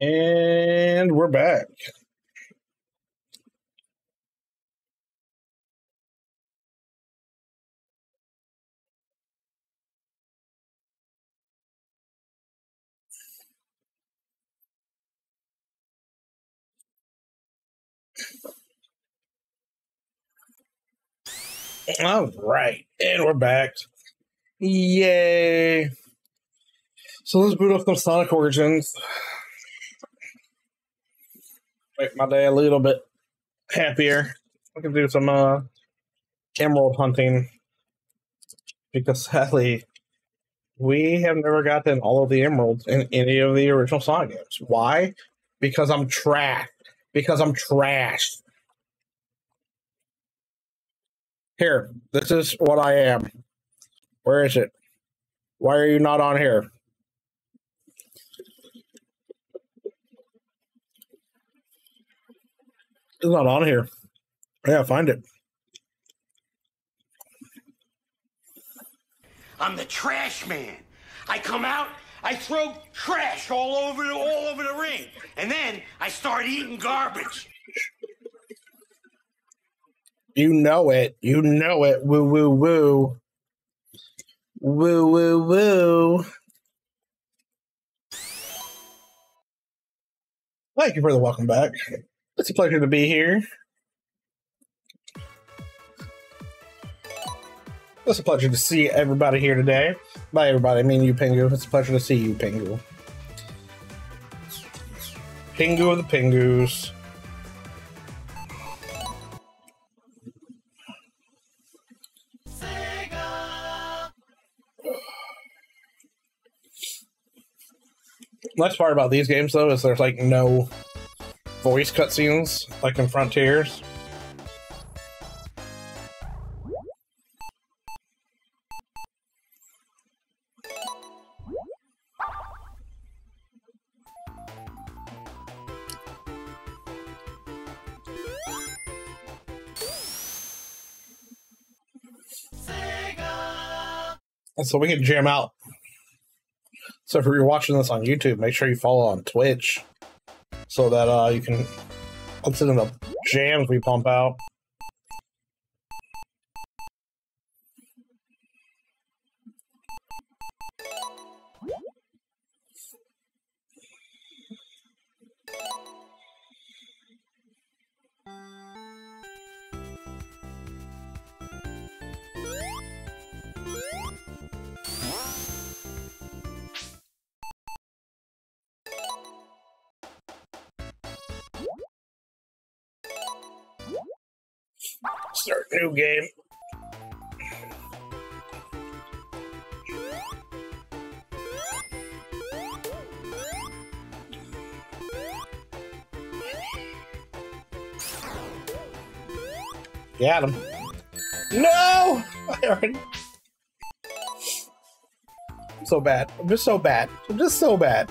And we're back. All right, and we're back. Yay! So let's boot up some Sonic Origins. Make my day a little bit happier. We can do some uh, emerald hunting because sadly, we have never gotten all of the emeralds in any of the original Sonic games. Why? Because I'm trash. Because I'm trash. Here, this is what I am. Where is it? Why are you not on here? It's not on here. Yeah, find it. I'm the trash man. I come out, I throw trash all over the, all over the ring, and then I start eating garbage. You know it. You know it. Woo woo woo. Woo woo woo. Thank you for the welcome back. It's a pleasure to be here. It's a pleasure to see everybody here today. By everybody, I mean you, Pingu. It's a pleasure to see you, Pingu. Pingu of the Pingus. Nice part about these games, though, is there's like no voice cutscenes like in Frontiers. And so we can jam out. So if you're watching this on YouTube, make sure you follow on Twitch so that uh, you can listen to the jams we pump out. New game. Got him. No! I already. I'm so bad. I'm just so bad. I'm just so bad.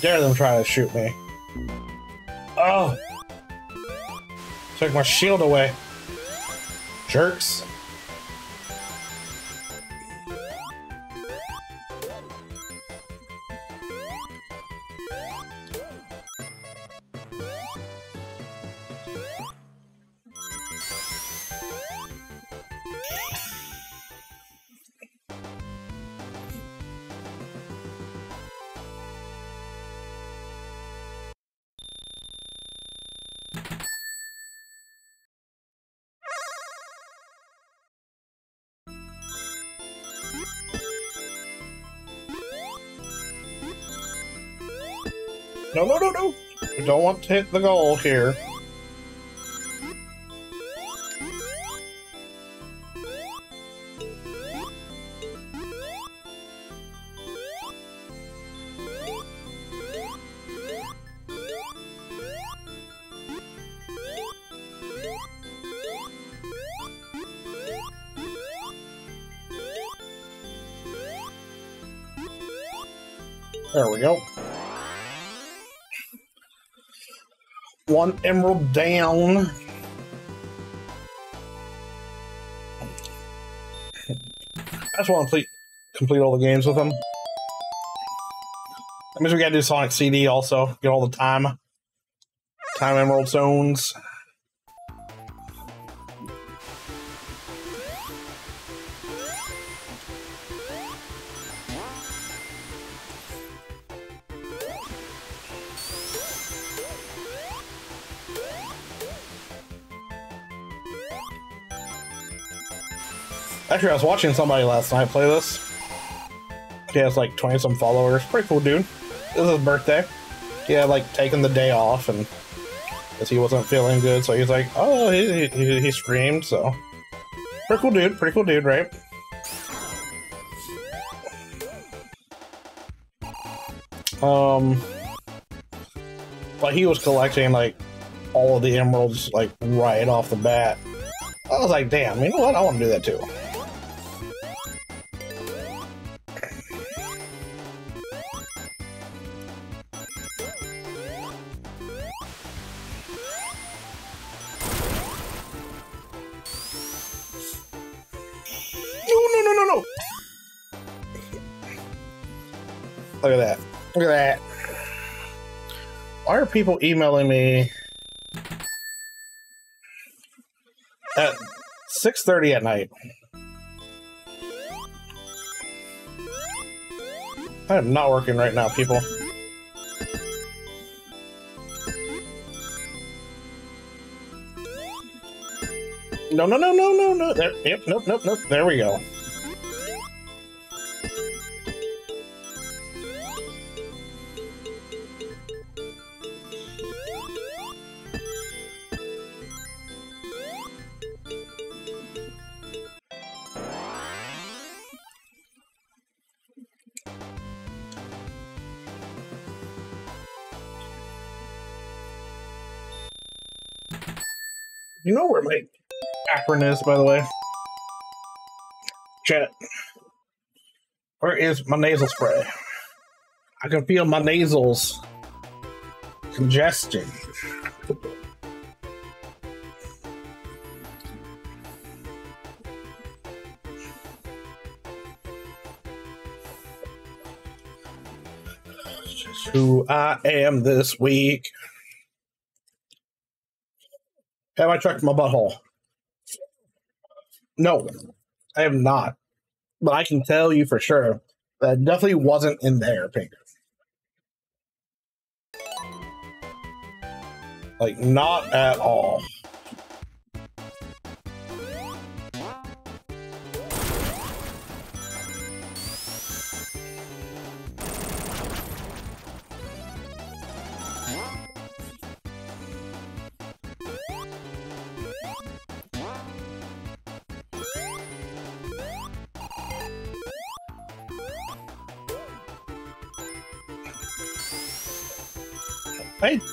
Dare them try to shoot me? Oh! Took my shield away. Jerks. Hit the goal here. Emerald down. I just want to complete, all the games with them. That means we gotta do Sonic CD also. Get all the time. Time emerald zones. Was watching somebody last night play this. He has like 20 some followers. Pretty cool dude. This is his birthday. He had like taken the day off and because he wasn't feeling good, so he's like, oh, he, he, he streamed, so. Pretty cool dude. Pretty cool dude, right? Um, but he was collecting like all of the emeralds like right off the bat. I was like, damn, you know what? I want to do that too. People emailing me at 6.30 at night? I am not working right now, people. No, no, no, no, no, no. There, yep, nope, nope, nope. There we go. You know where my apron is, by the way? Chat. Where is my nasal spray? I can feel my nasals congesting. Who I am this week. Have I checked my butthole? No, I have not. But I can tell you for sure that it definitely wasn't in there, Pink. Like, not at all.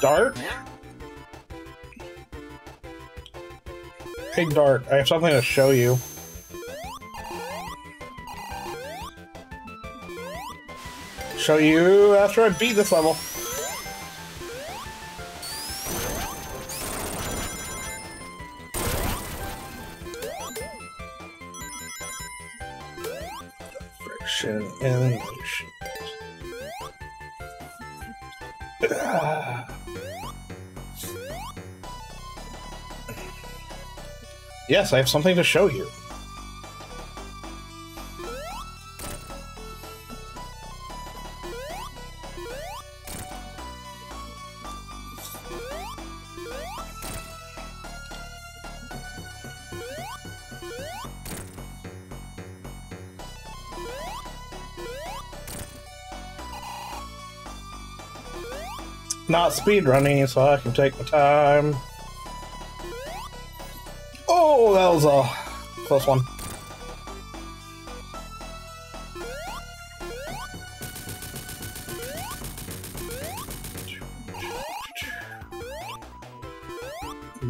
Dart. Hey, Dart, I have something to show you. Show you after I beat this level. Yes, I have something to show you. Not speed running, so I can take my time was a close one.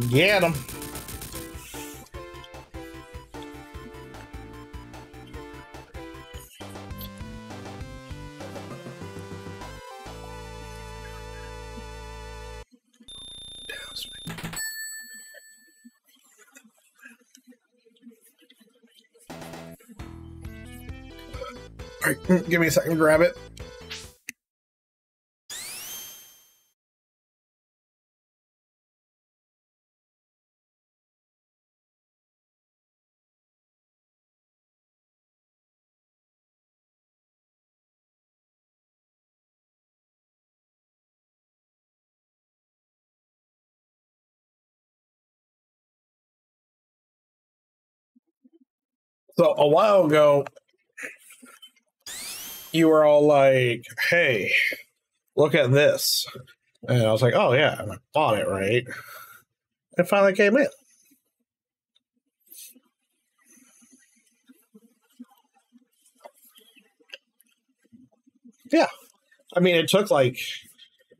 Get him. give me a second to grab it. So a while ago, you were all like, "Hey, look at this," and I was like, "Oh yeah," and I bought it right. It finally came in. Yeah, I mean, it took like,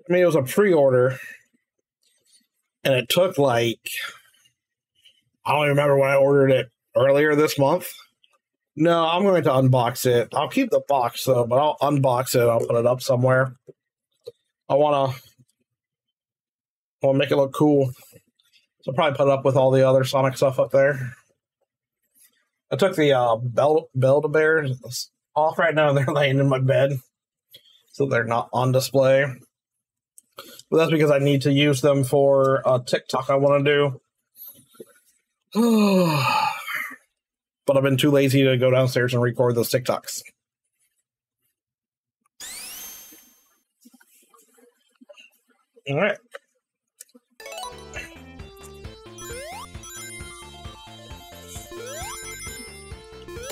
I mean, it was a pre-order, and it took like, I don't remember when I ordered it earlier this month. No, I'm going to unbox it. I'll keep the box though, but I'll unbox it. I'll put it up somewhere. I want to. I want to make it look cool. So I'll probably put it up with all the other Sonic stuff up there. I took the uh, Bel- Build-A-Bears off right now. They're laying in my bed, so they're not on display. But that's because I need to use them for a TikTok I want to do. but I've been too lazy to go downstairs and record those TikToks. All right.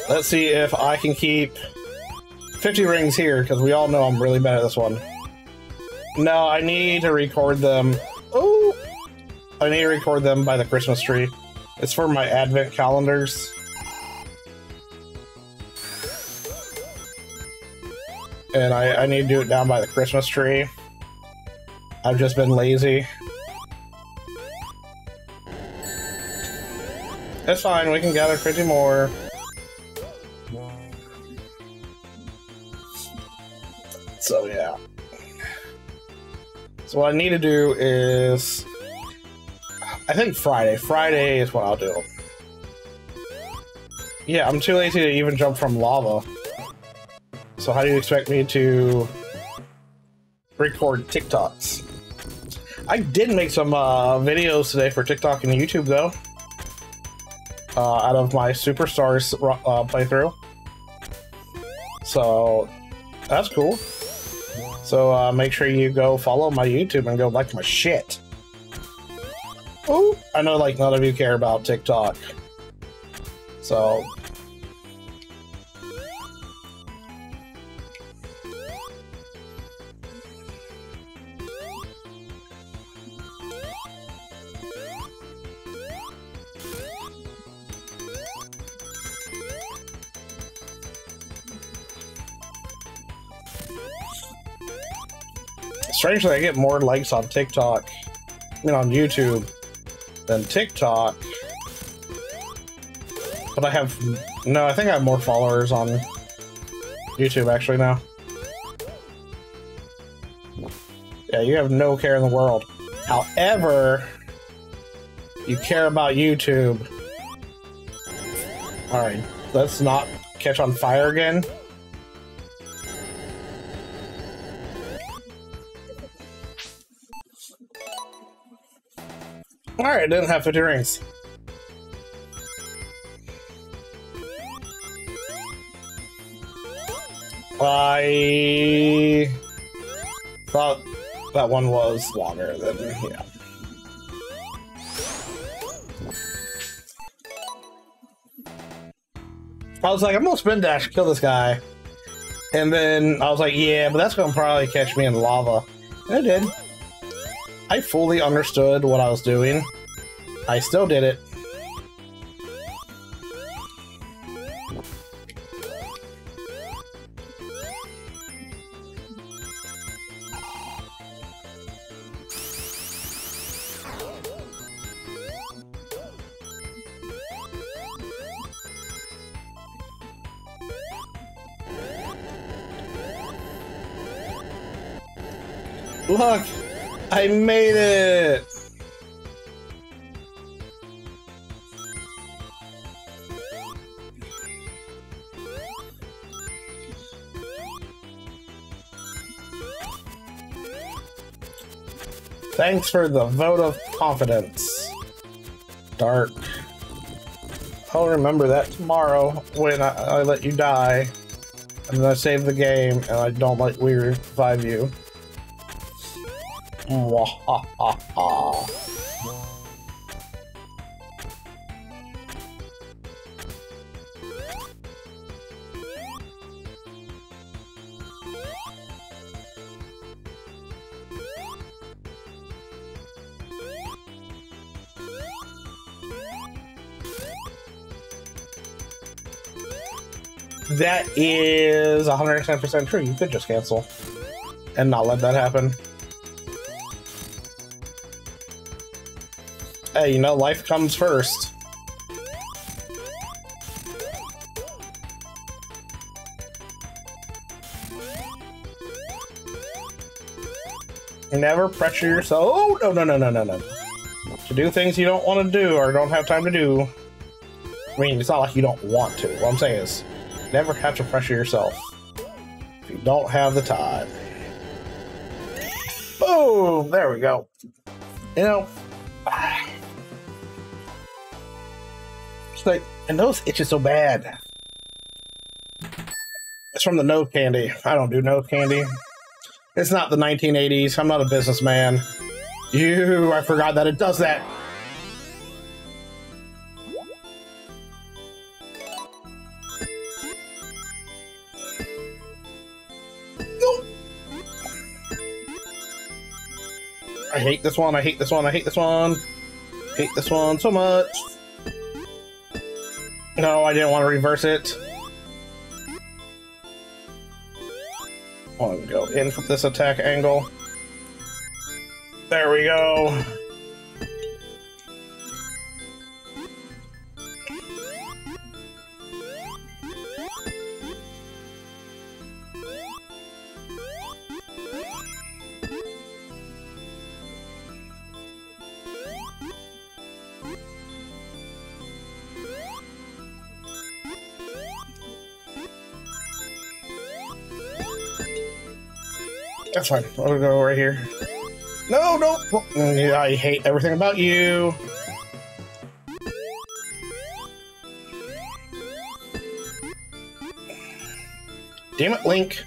Let's see if I can keep 50 rings here because we all know I'm really bad at this one. No, I need to record them. Oh, I need to record them by the Christmas tree. It's for my advent calendars. And I, I need to do it down by the Christmas tree. I've just been lazy. It's fine, we can gather 50 more. So yeah. So what I need to do is... I think Friday. Friday is what I'll do. Yeah, I'm too lazy to even jump from lava. So how do you expect me to record TikToks? I did make some uh, videos today for TikTok and YouTube though. Uh, out of my Superstars uh, playthrough. So that's cool. So uh, make sure you go follow my YouTube and go like my shit. Oh, I know like none of you care about TikTok. So strangely, I get more likes on TikTok, I mean on YouTube, than TikTok. But I have no. I think I have more followers on YouTube actually now. Yeah, you have no care in the world. However, you care about YouTube. All right, let's not catch on fire again. Alright, I didn't have 50 rings. I thought that one was longer than, yeah. I was like, I'm gonna spin dash, kill this guy. And then I was like, yeah, but that's gonna probably catch me in lava. And it did. I fully understood what I was doing. I still did it. Look, I made it. Thanks for the vote of confidence. Dark. I'll remember that tomorrow when I, I let you die. And then I save the game and I don't like we revive you. That is 110% true. You could just cancel and not let that happen. Hey, you know, life comes first. Never pressure yourself. Oh, no, no, no, no, no, no. To do things you don't want to do or don't have time to do. I mean, it's not like you don't want to. What I'm saying is, never have to pressure yourself if you don't have the time. Boom! There we go. You know, like, and those itches so bad. It's from the nose candy. I don't do nose candy. It's not the 1980s. I'm not a businessman. You, I forgot that it does that. I hate this one. I hate this one. I hate this one. Hate this one so much. No, I didn't want to reverse it. I want to go in for this attack angle. There we go. That's fine. I'll go right here. No, no. I hate everything about you. Damn it, Link.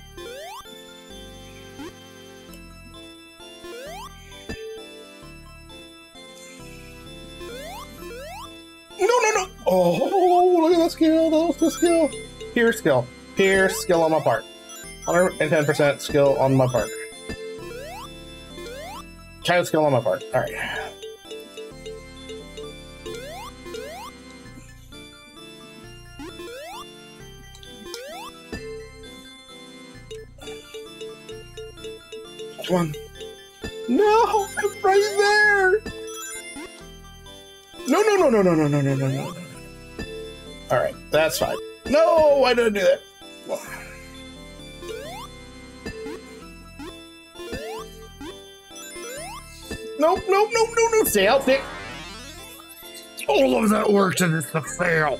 No, no, no. Oh, look at that skill. That's at the skill. Pure skill. Pure skill on my part. 110% skill on my part. Child skill on my part. Alright. Come on. No! I'm right there! No, no, no, no, no, no, no, no, no, no, no. Alright, that's fine. No, why did I do that? Nope, nope, nope, no, no, stay out there. All of that worked and it's a fail.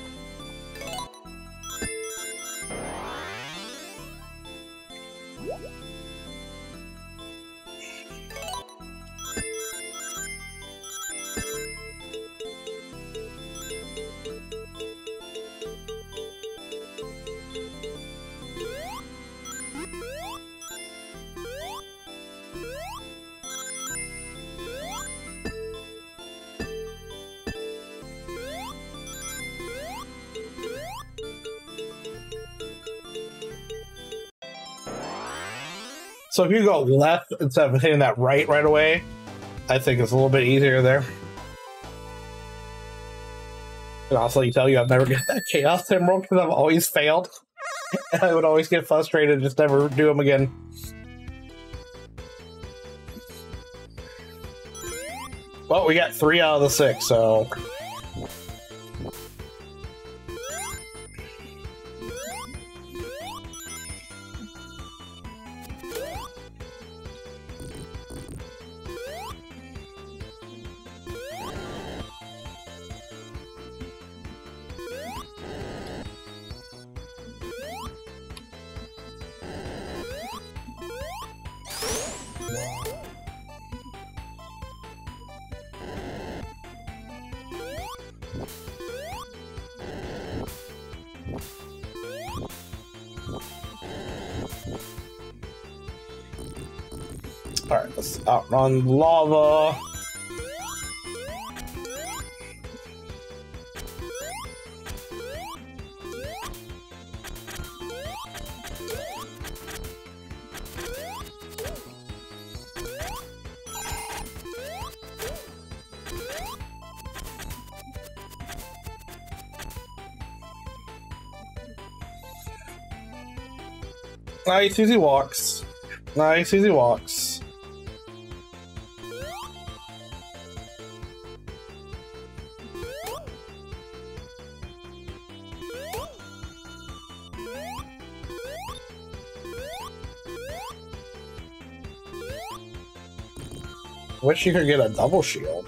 So if you go left instead of hitting that right right away, I think it's a little bit easier there. And also, you tell you I've never got that Chaos Emerald because I've always failed. and I would always get frustrated and just never do them again. Well, we got three out of the six, so let's lava. Nice, easy walks. Nice, easy walks. You could get a double shield.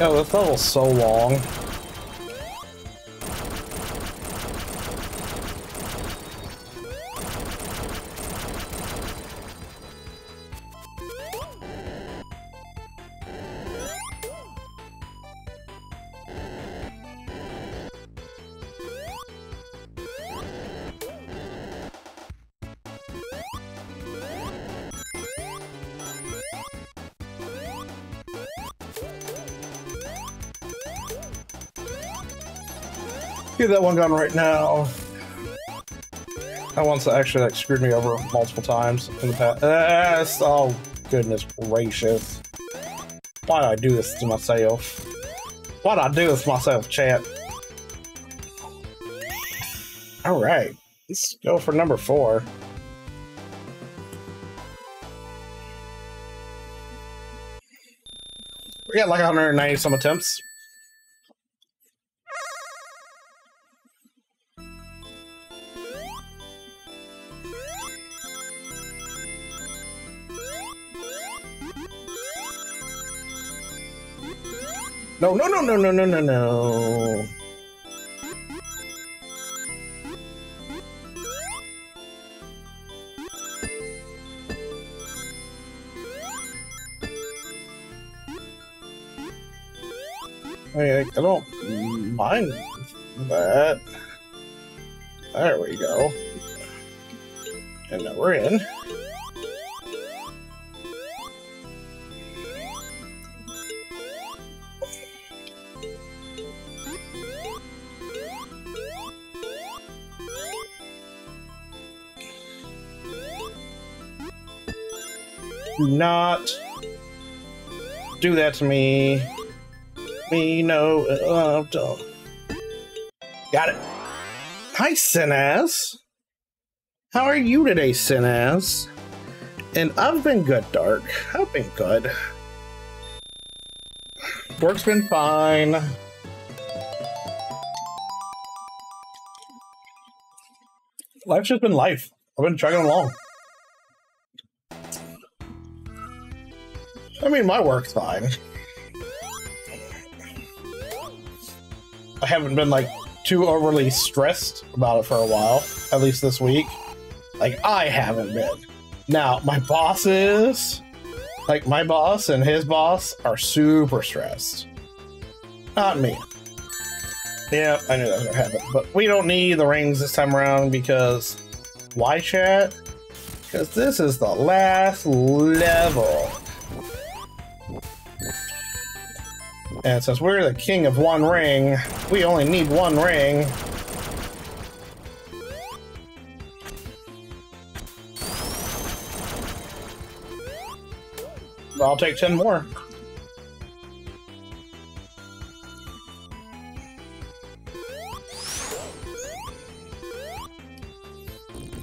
Oh, this level's so long. Get that one gun right now. That one's actually like screwed me over multiple times in the past. Oh goodness gracious! Why did I do this to myself? Why did I do this myself, chat? All right, let's go for number four. We got like 190 some attempts. No, no, no, no, no, no, no, I don't mind that. There we go. And now we're in. Not do that to me. Me no. Uh, don't. Got it. Hi, Sinaz. How are you today, Sinaz? And I've been good, Dark. I've been good. Work's been fine. Life's just been life. I've been chugging along. I mean, my work's fine. I haven't been like too overly stressed about it for a while, at least this week. Like, I haven't been. Now, my bosses, like my boss and his boss, are super stressed. Not me. Yeah, I knew that was gonna happen. But we don't need the rings this time around because why chat? Because this is the last level. And since we're the king of one ring, we only need one ring. I'll take 10 more.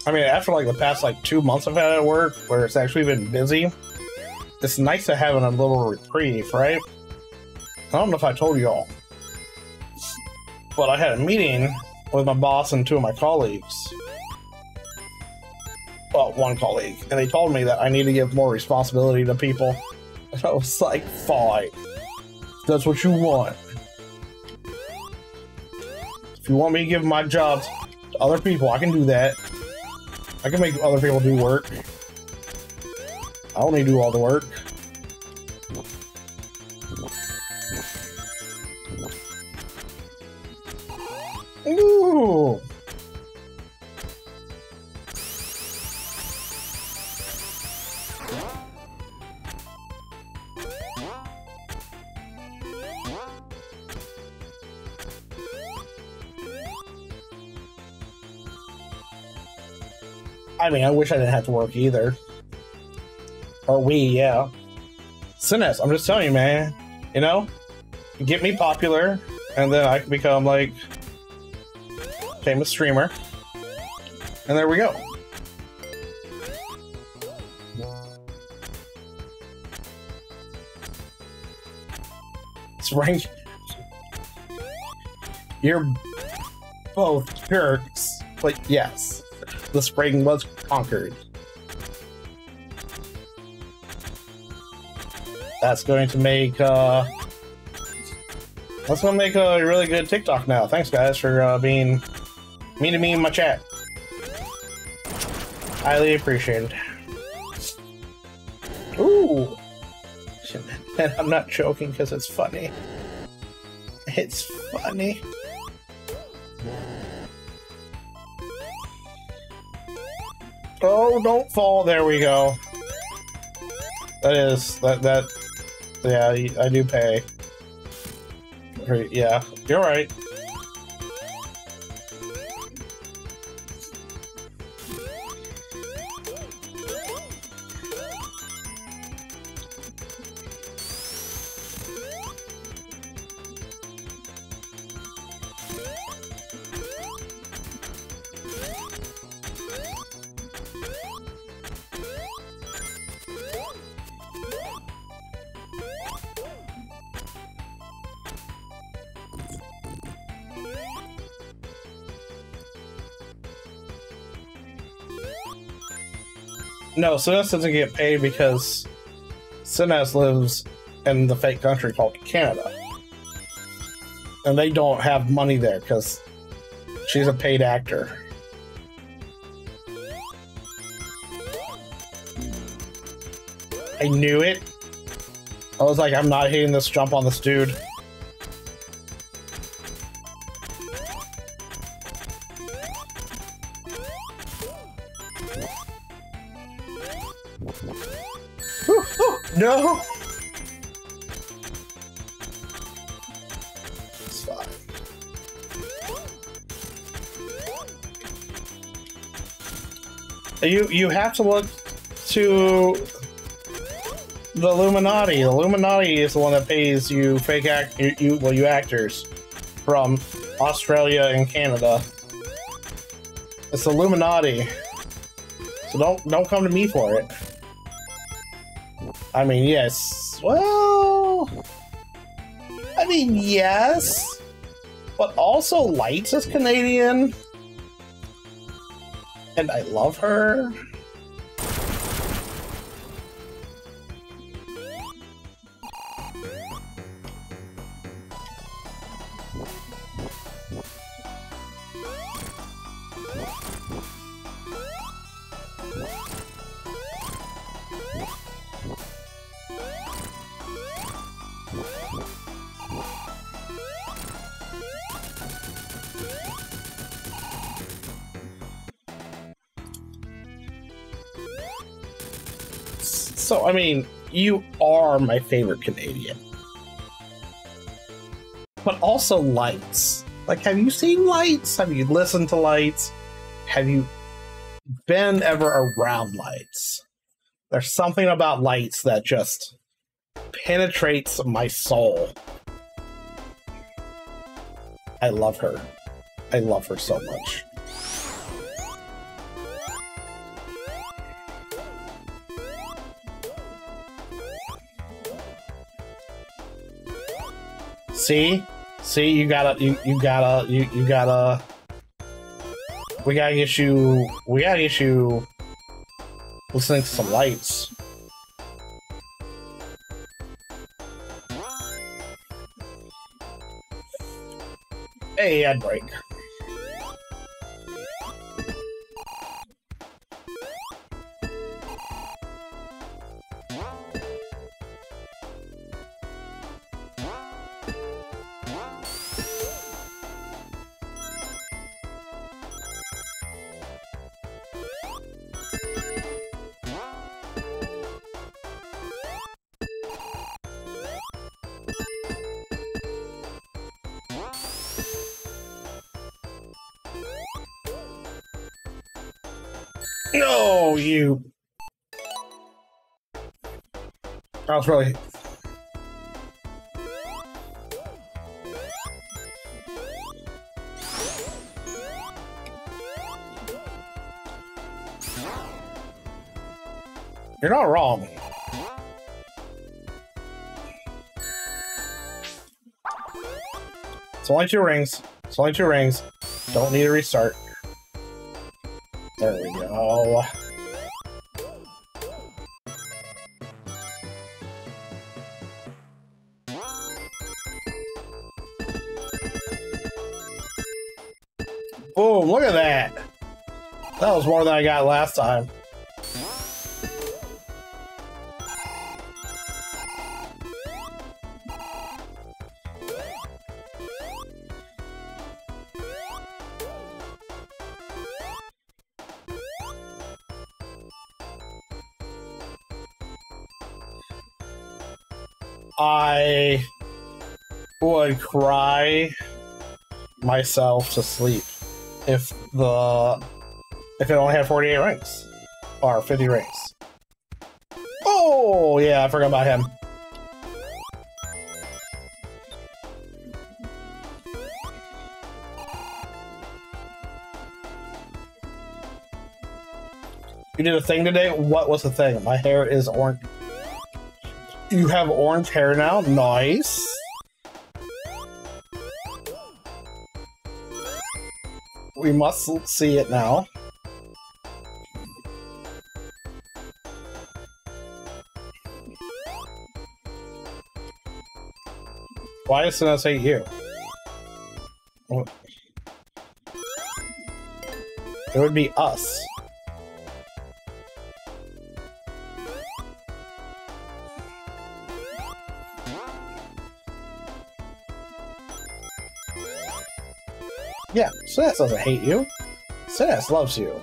I mean, after like the past like two months I've had at work, where it's actually been busy, it's nice to have a little reprieve, right? I don't know if I told you all, but I had a meeting with my boss and two of my colleagues. Well, one colleague, and they told me that I need to give more responsibility to people. And I was like, fine. That's what you want. If you want me to give my jobs to other people, I can do that. I can make other people do work. I to do all the work. Mean, I wish I didn't have to work either. Or we, yeah. Sinnes, I'm just telling you, man. You know, get me popular, and then I can become like famous streamer. And there we go. It's rank. You're both jerks. Like, yes, the spring was conquered. That's going to make, uh, that's gonna make a really good TikTok now. Thanks, guys, for uh, being mean to me in my chat. Highly appreciated. Ooh. And I'm not joking because it's funny. It's funny. Oh, don't fall. There we go. That is, that, that, yeah, I do pay. Yeah, you're right. No, Sinnes doesn't get paid because Sinnes lives in the fake country called Canada. And they don't have money there because she's a paid actor. I knew it. I was like, I'm not hitting this jump on this dude. You you have to look to the Illuminati. The Illuminati is the one that pays you fake act you, you well you actors from Australia and Canada. It's Illuminati. So don't don't come to me for it. I mean, yes. Well, I mean, yes, but also Lights is Canadian, and I love her. So, I mean, you are my favorite Canadian. But also Lights. Like, have you seen Lights? Have you listened to Lights? Have you been ever around Lights? There's something about Lights that just penetrates my soul. I love her. I love her so much. See? See, you gotta, you, you gotta, you, you gotta, we gotta get you, we gotta get you listening to some lights. Hey, ad break. Was really. You're not wrong. It's only two rings. It's only two rings. Don't need a restart. There we go. More than I got last time. I would cry myself to sleep if the if it only had 48 rings or 50 rings. Oh yeah, I forgot about him. You did a thing today? What was the thing? My hair is orange. You have orange hair now? Nice. We must see it now. Why does it say you? Oh. It would be us. Yeah, Sinas doesn't hate you. Sinas loves you.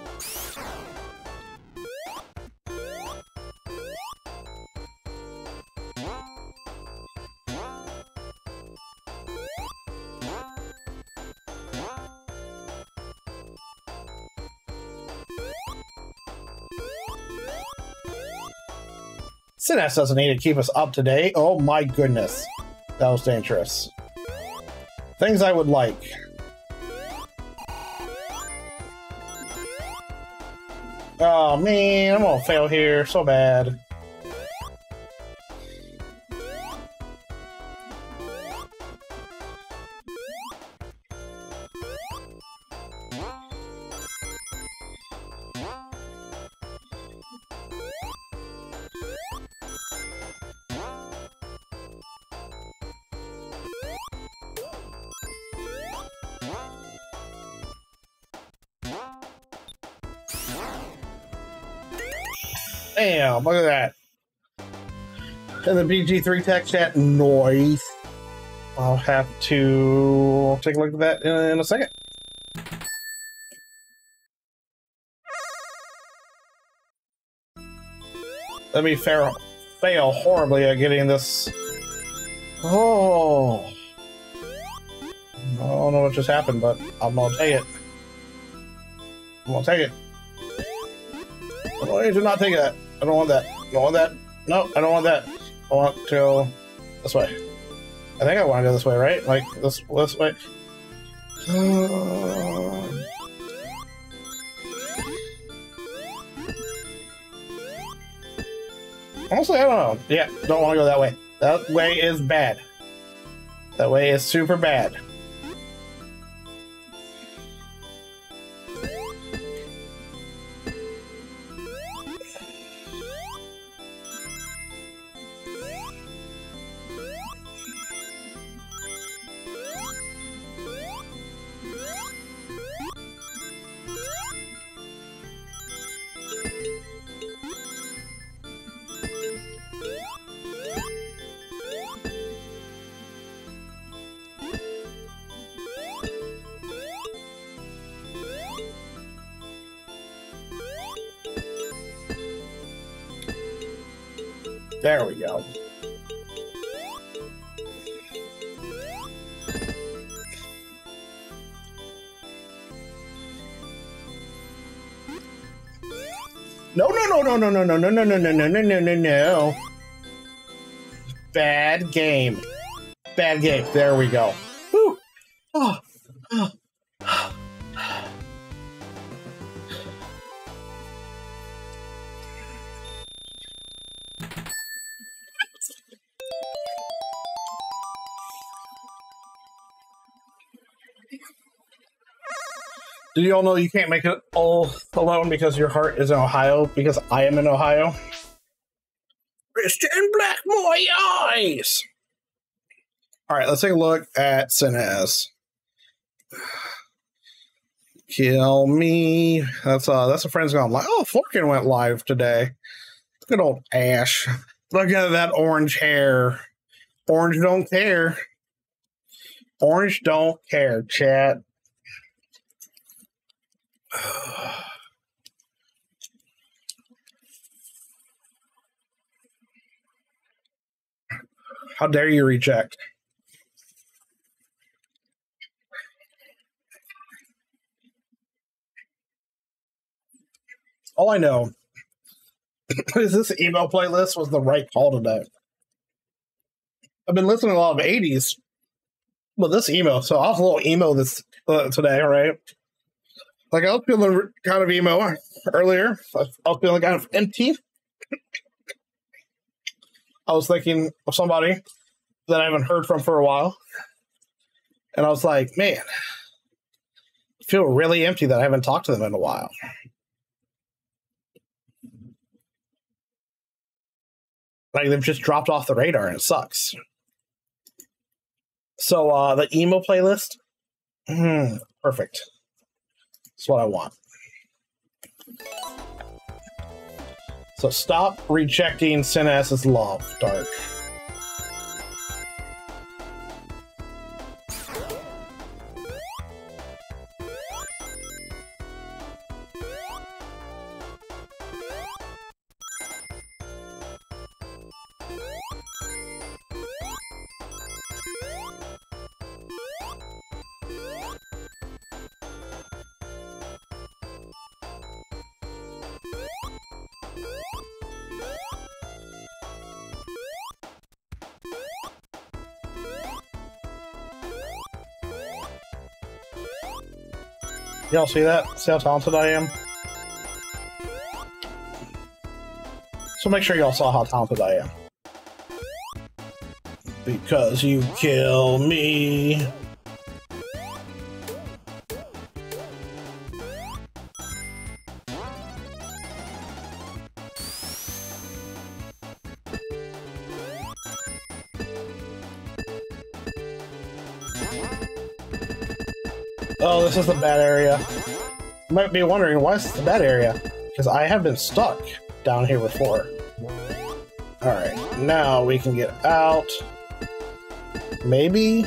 SNS doesn't need to keep us up to date. Oh my goodness. That was dangerous. Things I would like. Oh man, I'm gonna fail here so bad. Damn, look at that. And the BG3 tech chat noise. I'll have to take a look at that in, in a second. Let me fail, fail horribly at getting this. Oh. I don't know what just happened, but I'm gonna take it. I'm gonna take it. I do not take that. I don't want that. I don't want that. No, I don't want that. I want to go this way. I think I want to go this way, right? Like this this way. Uh, honestly, I don't know. Yeah, don't want to go that way. That way is bad. That way is super bad. No, no, no, no, no, no, no, no, no, no, no, no. Bad game. Bad game. There we go. You all know you can't make it all alone because your heart is in Ohio? Because I am in Ohio. Christian Black, my eyes. All right, let's take a look at Sinez. Kill me. That's uh, that's a friend's gone like. Oh, Forkin went live today. Good old Ash. Look at that orange hair. Orange don't care. Orange don't care, chat. How dare you reject? All I know is this email playlist was the right call today. I've been listening to a lot of 80s, but this emo, so I was a little emo this uh, today, right? Like I was feeling kind of emo earlier. I was feeling kind of empty. I was thinking of somebody that I haven't heard from for a while. And I was like, man, I feel really empty that I haven't talked to them in a while. Like they've just dropped off the radar and it sucks. So uh the emo playlist, mm, perfect. That's what I want. So stop rejecting Sinas's love, Dark. Y'all see that? See how talented I am? So make sure y'all saw how talented I am. Because you kill me. Is the bad area. You might be wondering, why is this the bad area? Because I have been stuck down here before. Alright, now we can get out. Maybe?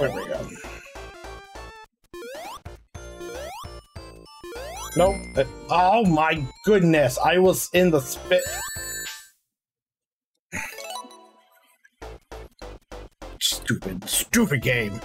There we go. Nope. Uh, Oh my goodness, I was in the spit. Stupid, stupid game.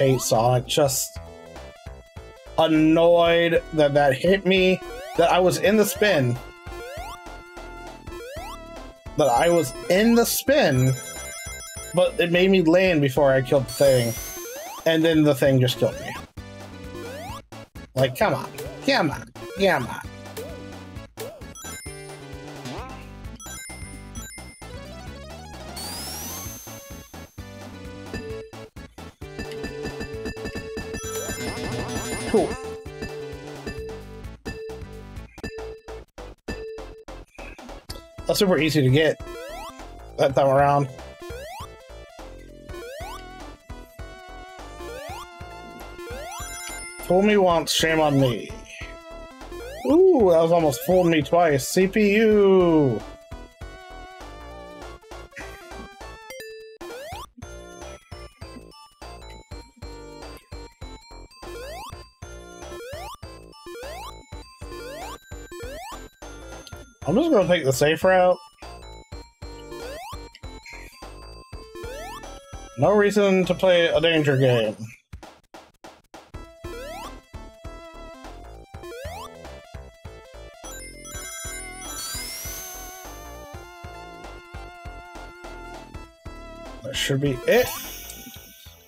Hate Sonic. Just annoyed that that hit me. That I was in the spin. That I was in the spin, but it made me land before I killed the thing, and then the thing just killed me. Like, come on, come on, come on. Super easy to get that time around. Fool me once, shame on me. Ooh, that was almost fooled me twice. CPU! Just gonna take the safe route. No reason to play a danger game. That should be it.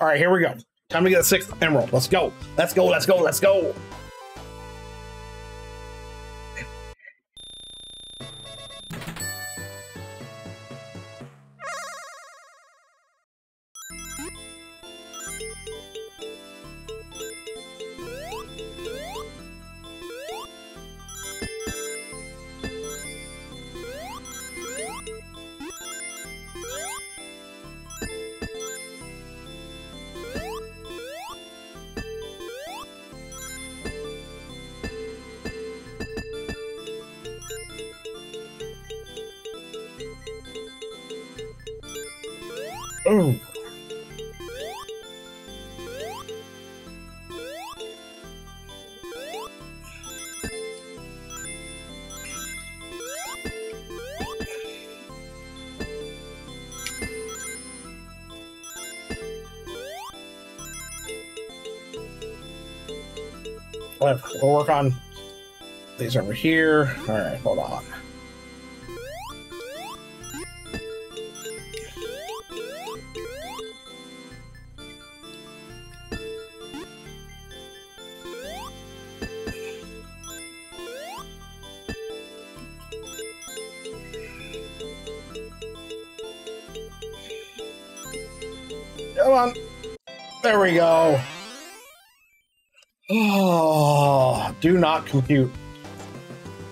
All right, here we go. Time to get a sixth emerald. Let's go. Let's go. Let's go. Let's go. We'll work on these over here. All right, hold on. Not compute.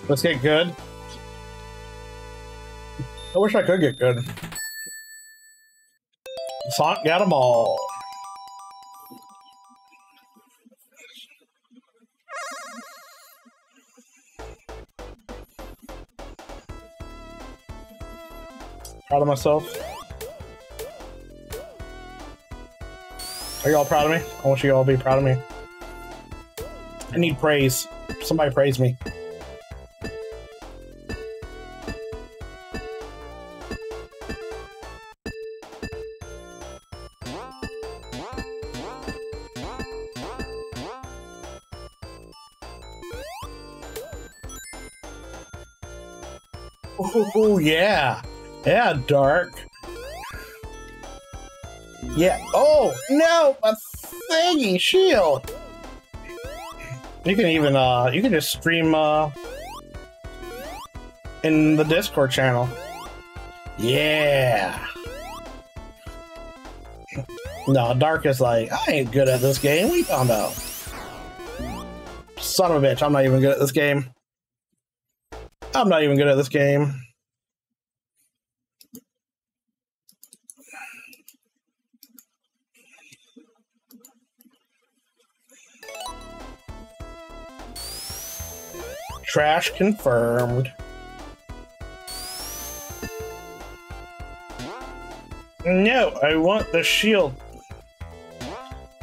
Let's get good. I wish I could get good. Sonic got them all. Proud of myself. Are you all proud of me? I want you all to be proud of me. I need praise. Somebody praise me. Oh yeah, yeah, dark. Yeah. Oh no, a thingy shield. You can even uh, you can just stream uh in the Discord channel. Yeah. No, Dark is like, I ain't good at this game. We talking about? Son of a bitch, I'm not even good at this game. I'm not even good at this game. Trash confirmed. No, I want the shield.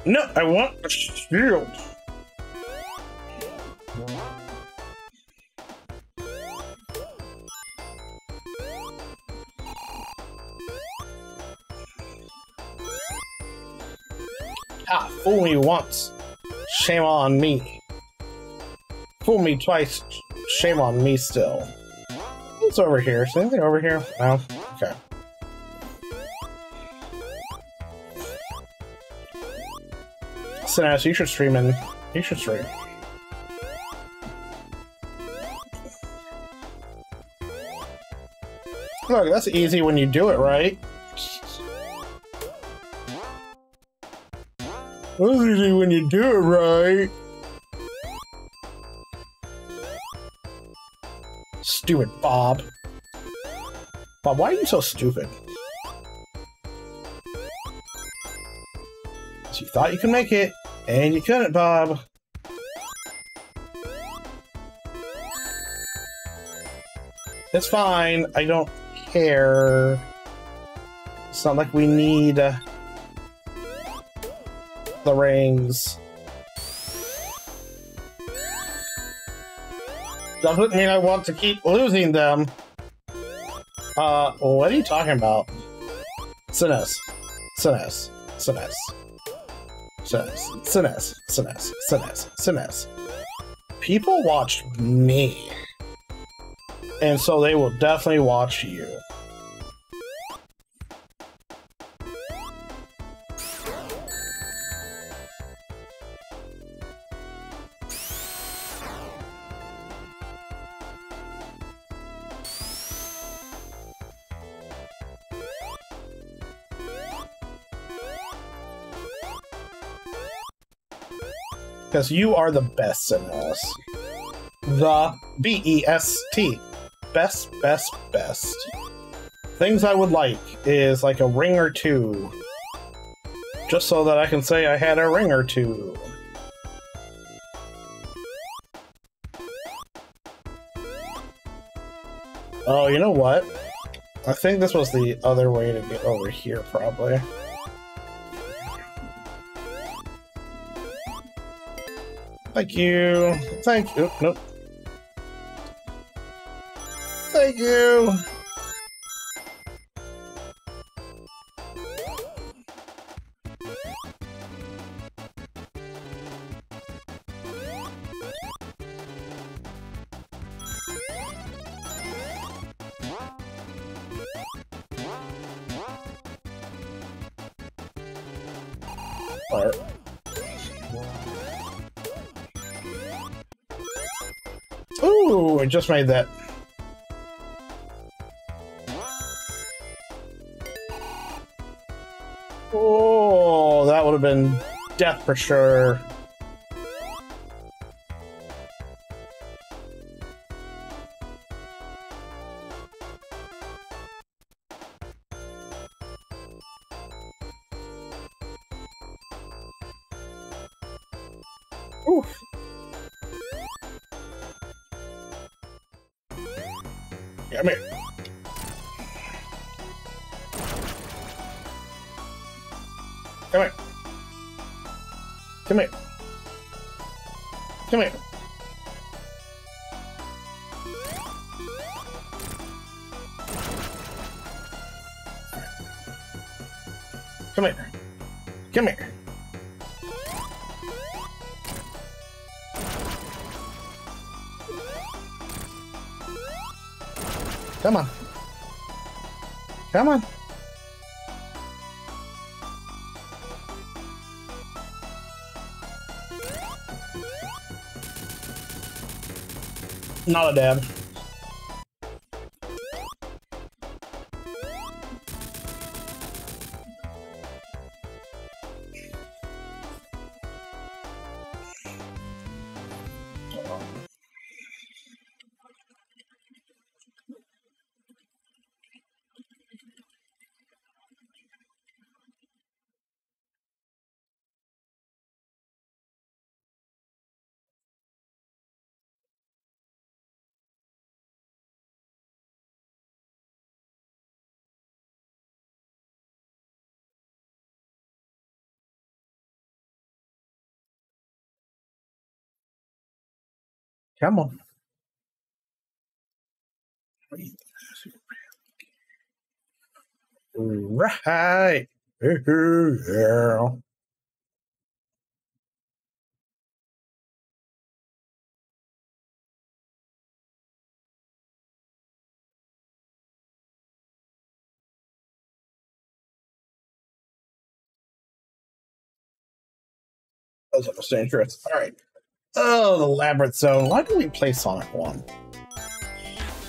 No, I want the shield. Ah, fool me once. Shame on me. Fool me twice. Shame on me still. What's over here? Is anything over here? No? Okay. Sinaz, you should stream in. You should stream. Look, that's easy when you do it right. That's easy when you do it right. Stupid Bob. Bob, why are you so stupid? So you thought you could make it, and you couldn't, Bob. It's fine. I don't care. It's not like we need uh, the rings. Doesn't mean I want to keep losing them. Uh, what are you talking about? Sinus. Sinus. Sinus. Sinus. Sinus. Sinus. Sinus. Sinus. People watched me. And so they will definitely watch you. Because you are the best in us. The B E S T. Best, best, best. Things I would like is like a ring or two. Just so that I can say I had a ring or two. Oh, you know what? I think this was the other way to get over here, probably. Thank you. Thank you. Nope. Thank you. Just made that. Oh, that would have been death for sure. Not a dab. Come on. Right. Yeah. That was almost dangerous. All right. Oh, the Labyrinth Zone. Why do we play Sonic 1?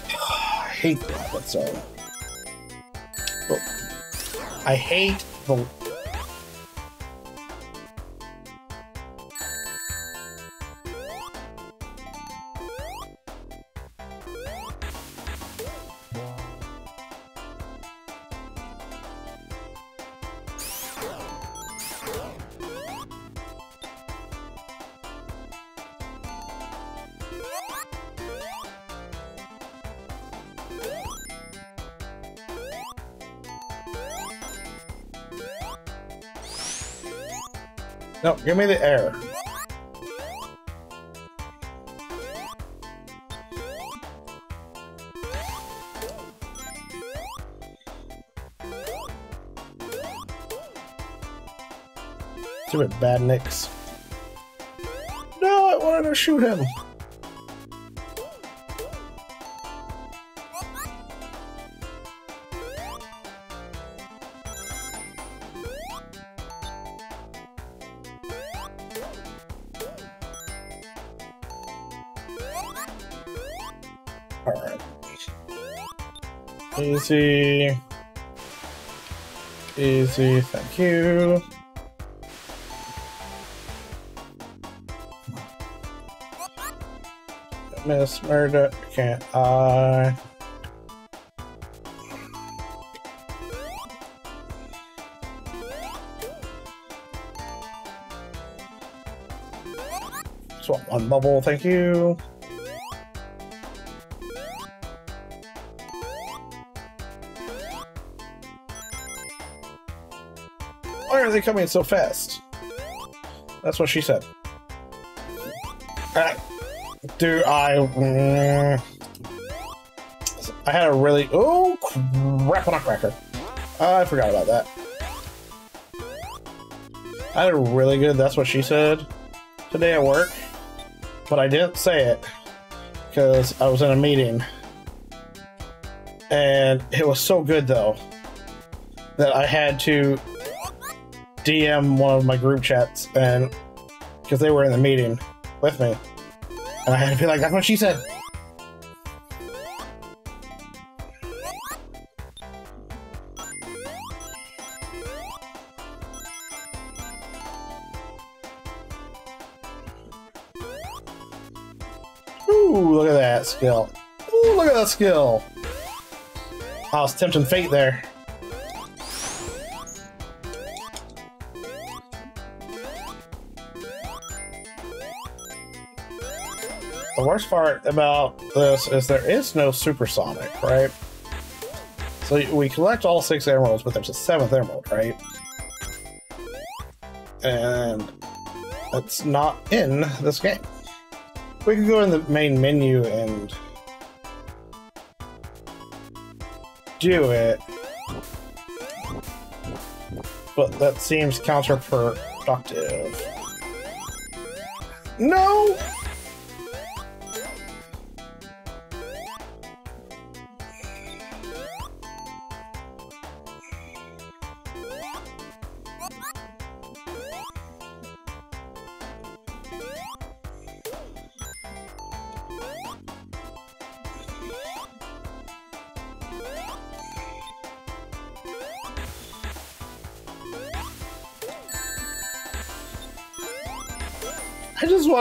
I hate the Labyrinth Zone. Oh. I hate the... give me the air. Stupid Badniks. No, I wanted to shoot him. Easy. Easy, thank you. Miss Murder, can't I? Swap one bubble, thank you. Are they coming so fast? That's what she said. Alright. Do I... mm, I had a really... Oh, crap on a cracker. I forgot about that. I had a really good That's What She Said today at work, but I didn't say it because I was in a meeting. And it was so good, though, that I had to DM one of my group chats and because they were in the meeting with me. And I had to be like, that's what she said. Ooh, look at that skill. Ooh, look at that skill. I was tempting fate there. The worst part about this is there is no supersonic, right? So we collect all six emeralds, but there's a seventh emerald, right? and it's not in this game. We can go in the main menu and do it, but that seems counterproductive. No!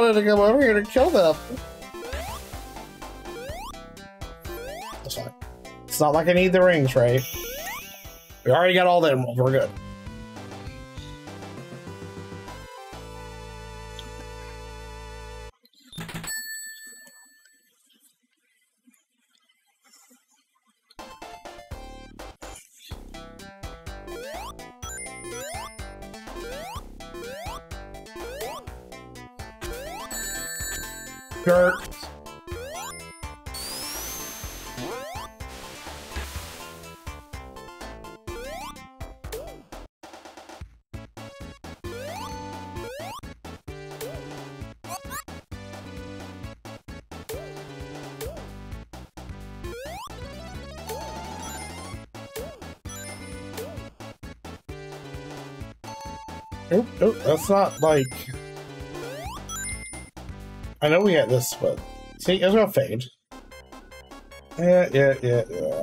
Wanted to come over here to kill them. That's fine. It's not like I need the rings, right? We already got all them. We're good. That's not like. I know we had this, but see, it's gonna fade. Yeah, yeah, yeah, yeah.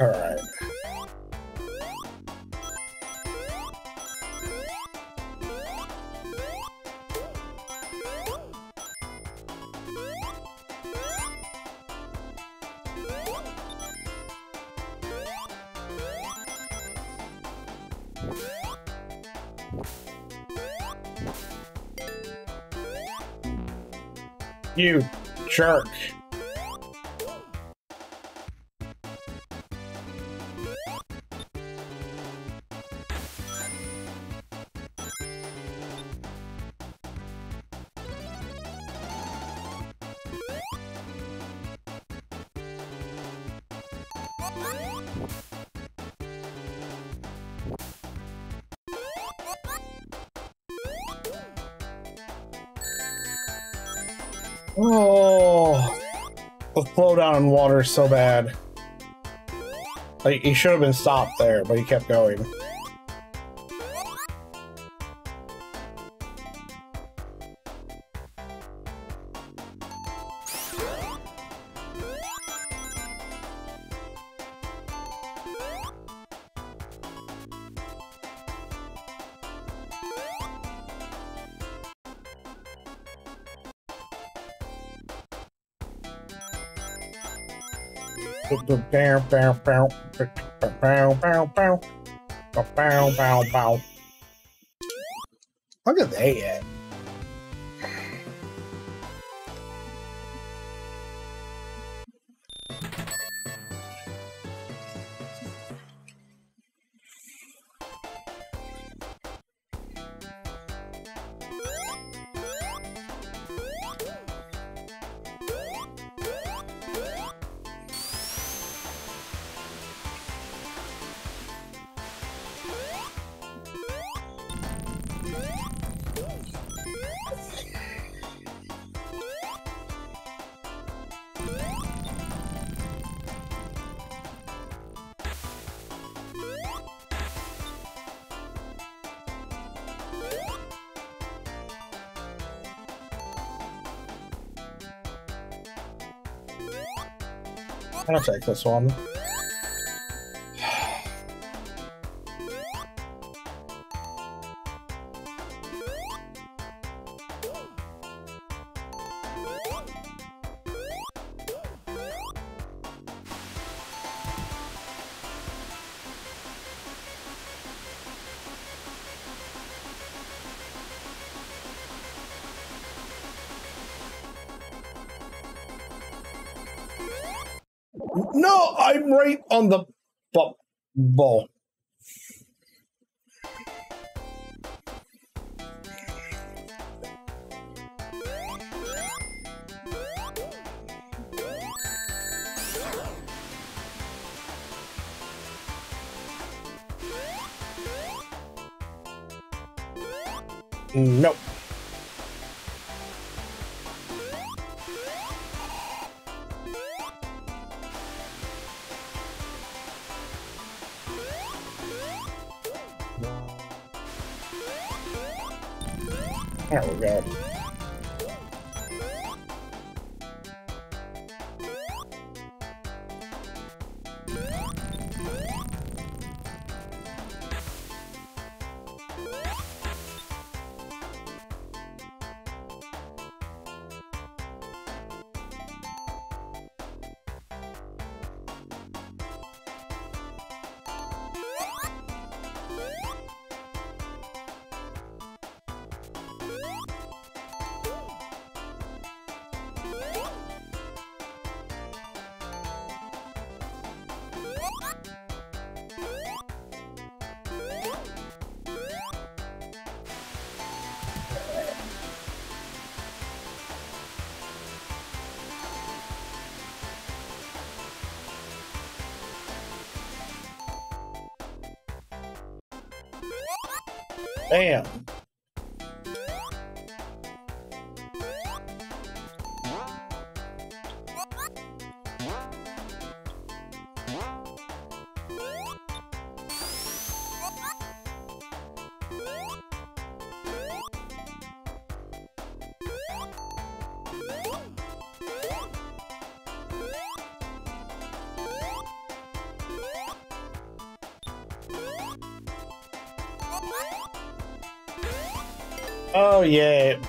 Alright. You jerk. In water so bad. Like he should have been stopped there, but he kept going. Look at they Texas one. Bam.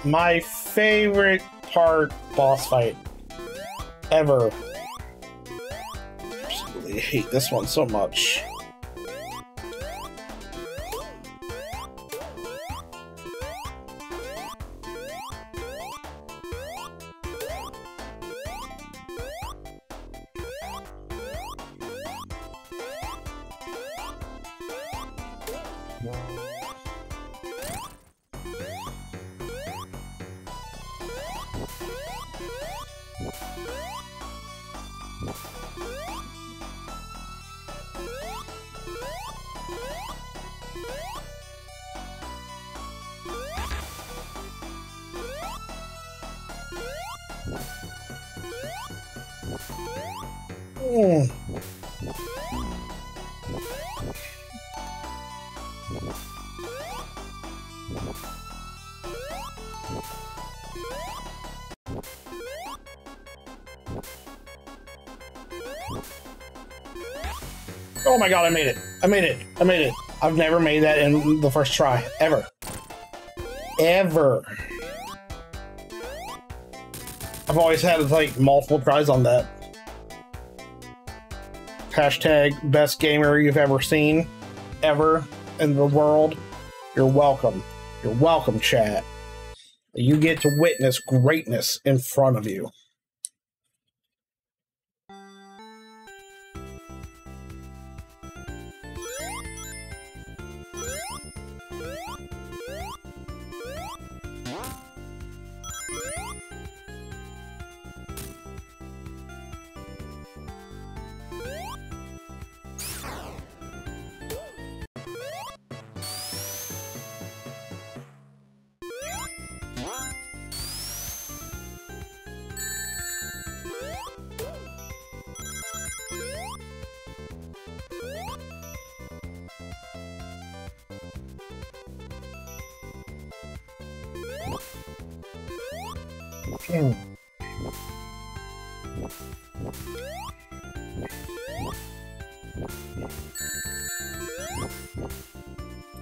My favorite part boss fight ever. Absolutely hate this one so much. My god, I made it. I made it. I made it. I've never made that in the first try. Ever. Ever. I've always had like multiple tries on that. Hashtag best gamer you've ever seen, ever in the world. You're welcome. You're welcome, chat. You get to witness greatness in front of you.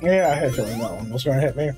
Yeah, I had a feeling that one was going to hit me.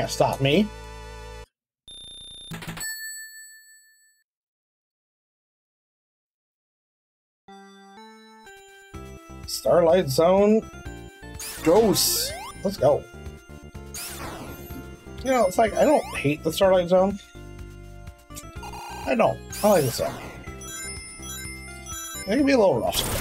Can't stop me. Starlight Zone Ghosts. Let's go. You know, it's like I don't hate the Starlight Zone. I don't. I like the zone. It can be a little rough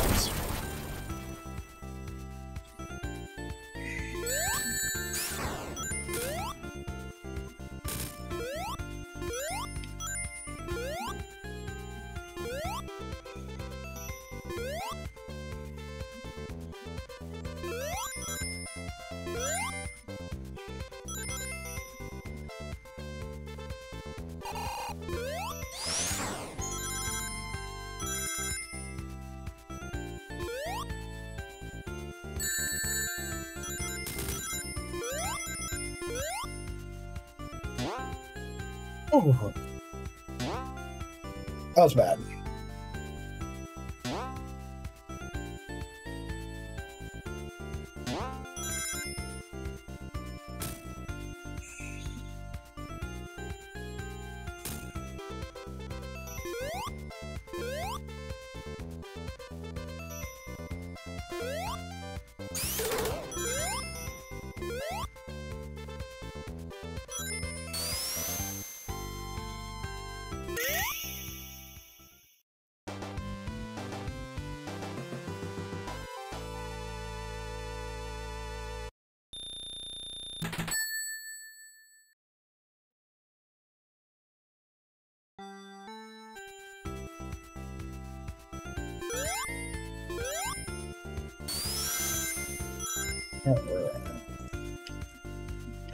That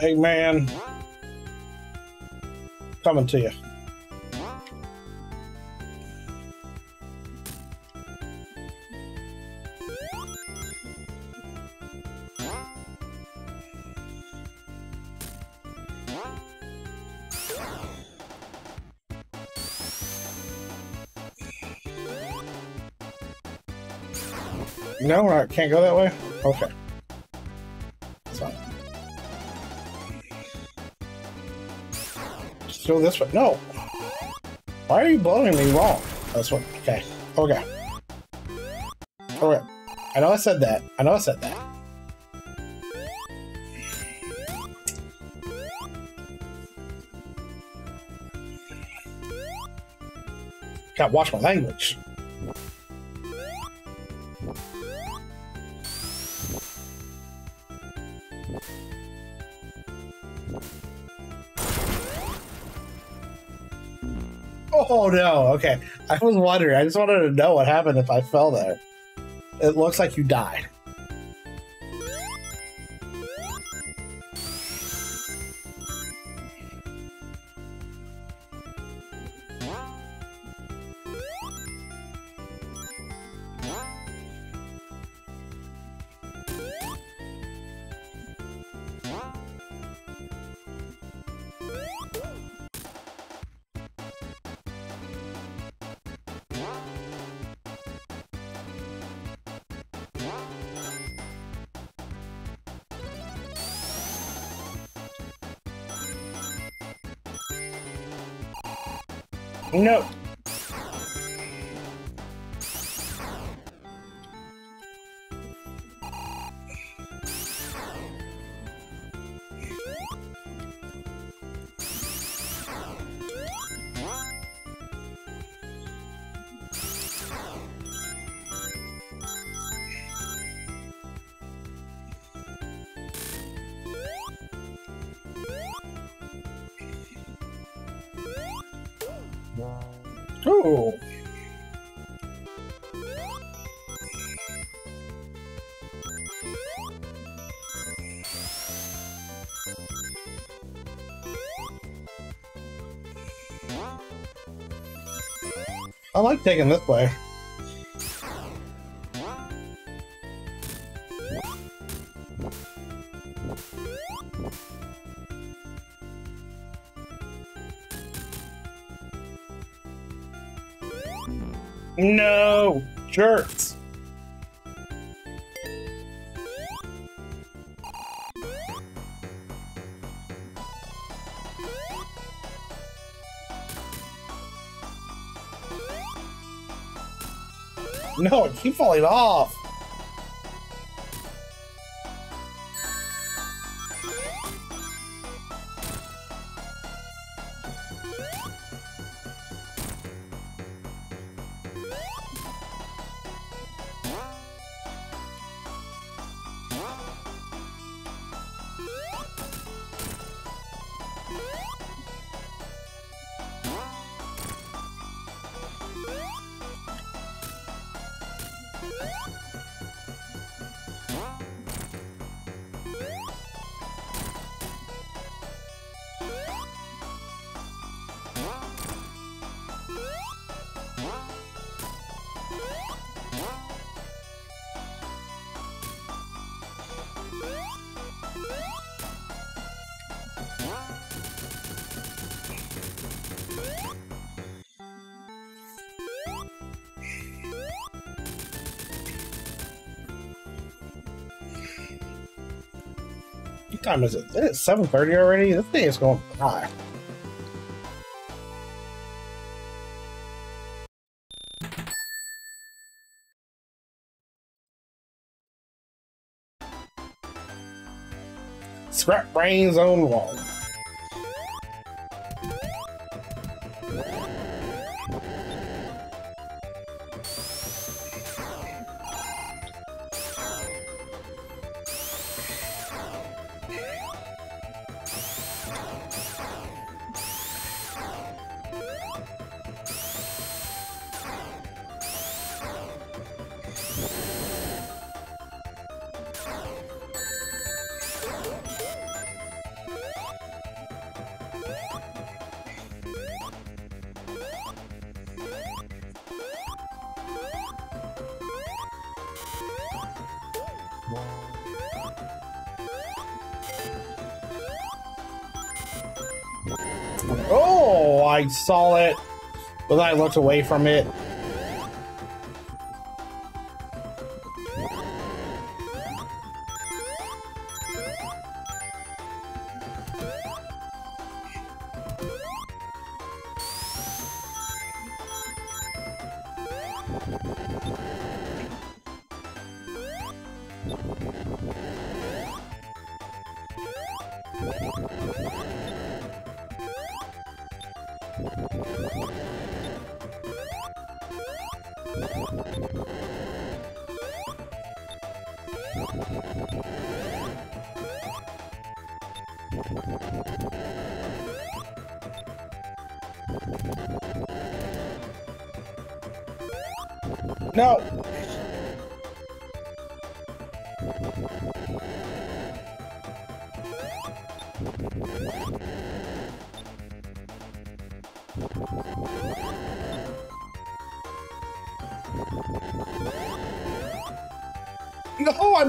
Hey man, coming to you. No, I can't go that way. Okay. Just go this way. No. Why are you blowing me wrong? That's what. Okay. Okay. Okay. I know I said that. I know I said that. Gotta watch my language. Oh no, okay. I was wondering. I just wanted to know what happened if I fell there. It looks like you died. No. I like taking this way. No! Jerks! Keep falling off. Time is it? It's seven thirty already. This thing is going by. Scrap Brain Zone wall. I saw it, but I looked away from it.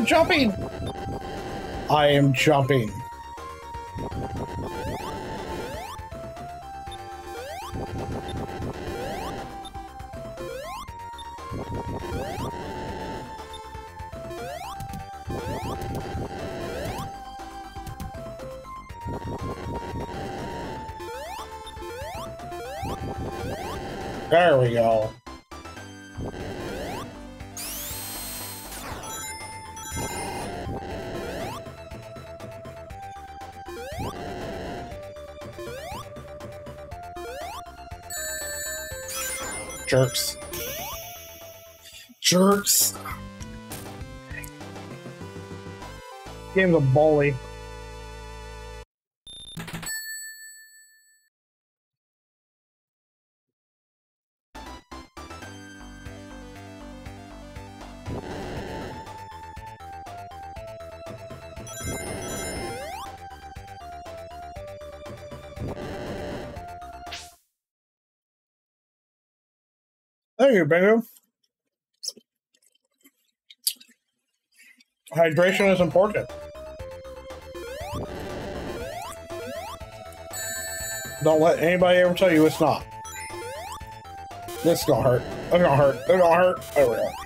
Jumping. I am jumping. Jerks. Jerks. Game's a bully. You, Bingo. Hydration is important. Don't let anybody ever tell you it's not. This is gonna hurt. It's gonna hurt. It's gonna hurt. There we go.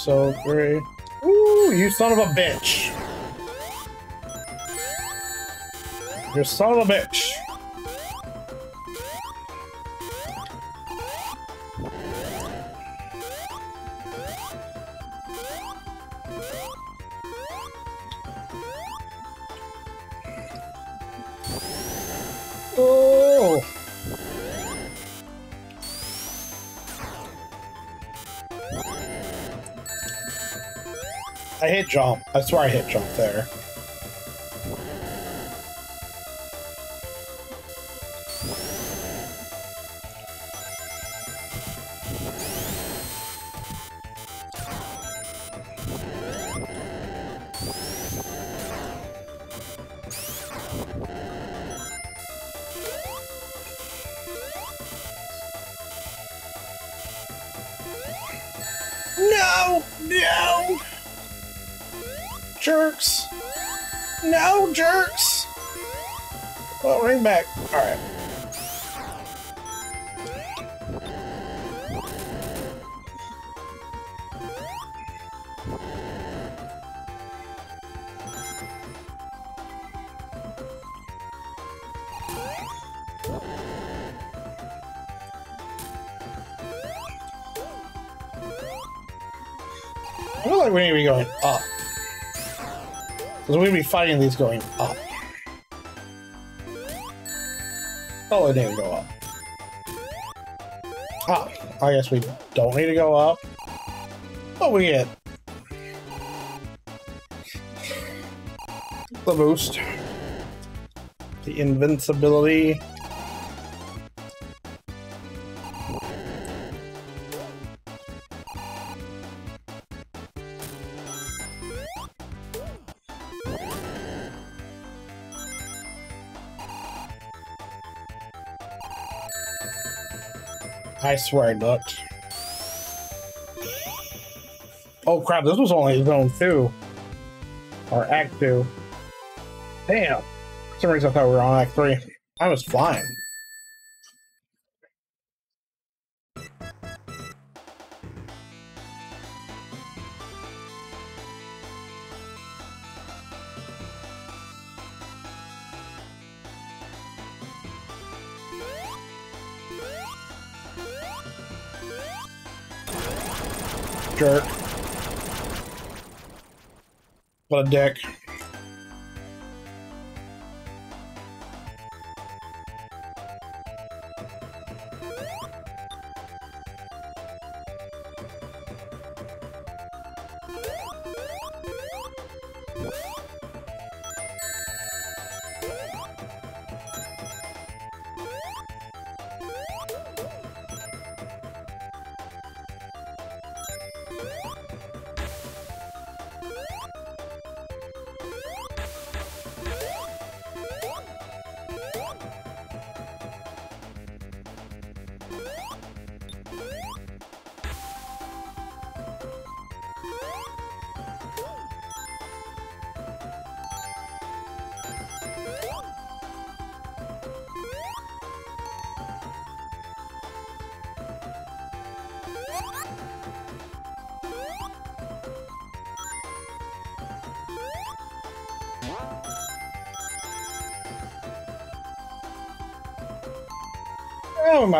So great. Ooh, you son of a bitch! You son of a bitch! I hit jump. I swear I hit jump there. Be fighting these going up. Oh, it didn't go up. Ah, I guess we don't need to go up. What we get? The boost. The invincibility. I swear I looked. Oh crap, this was only zone two. Or act two. Damn. For some reason I thought we were on act three. I was flying. What a dick.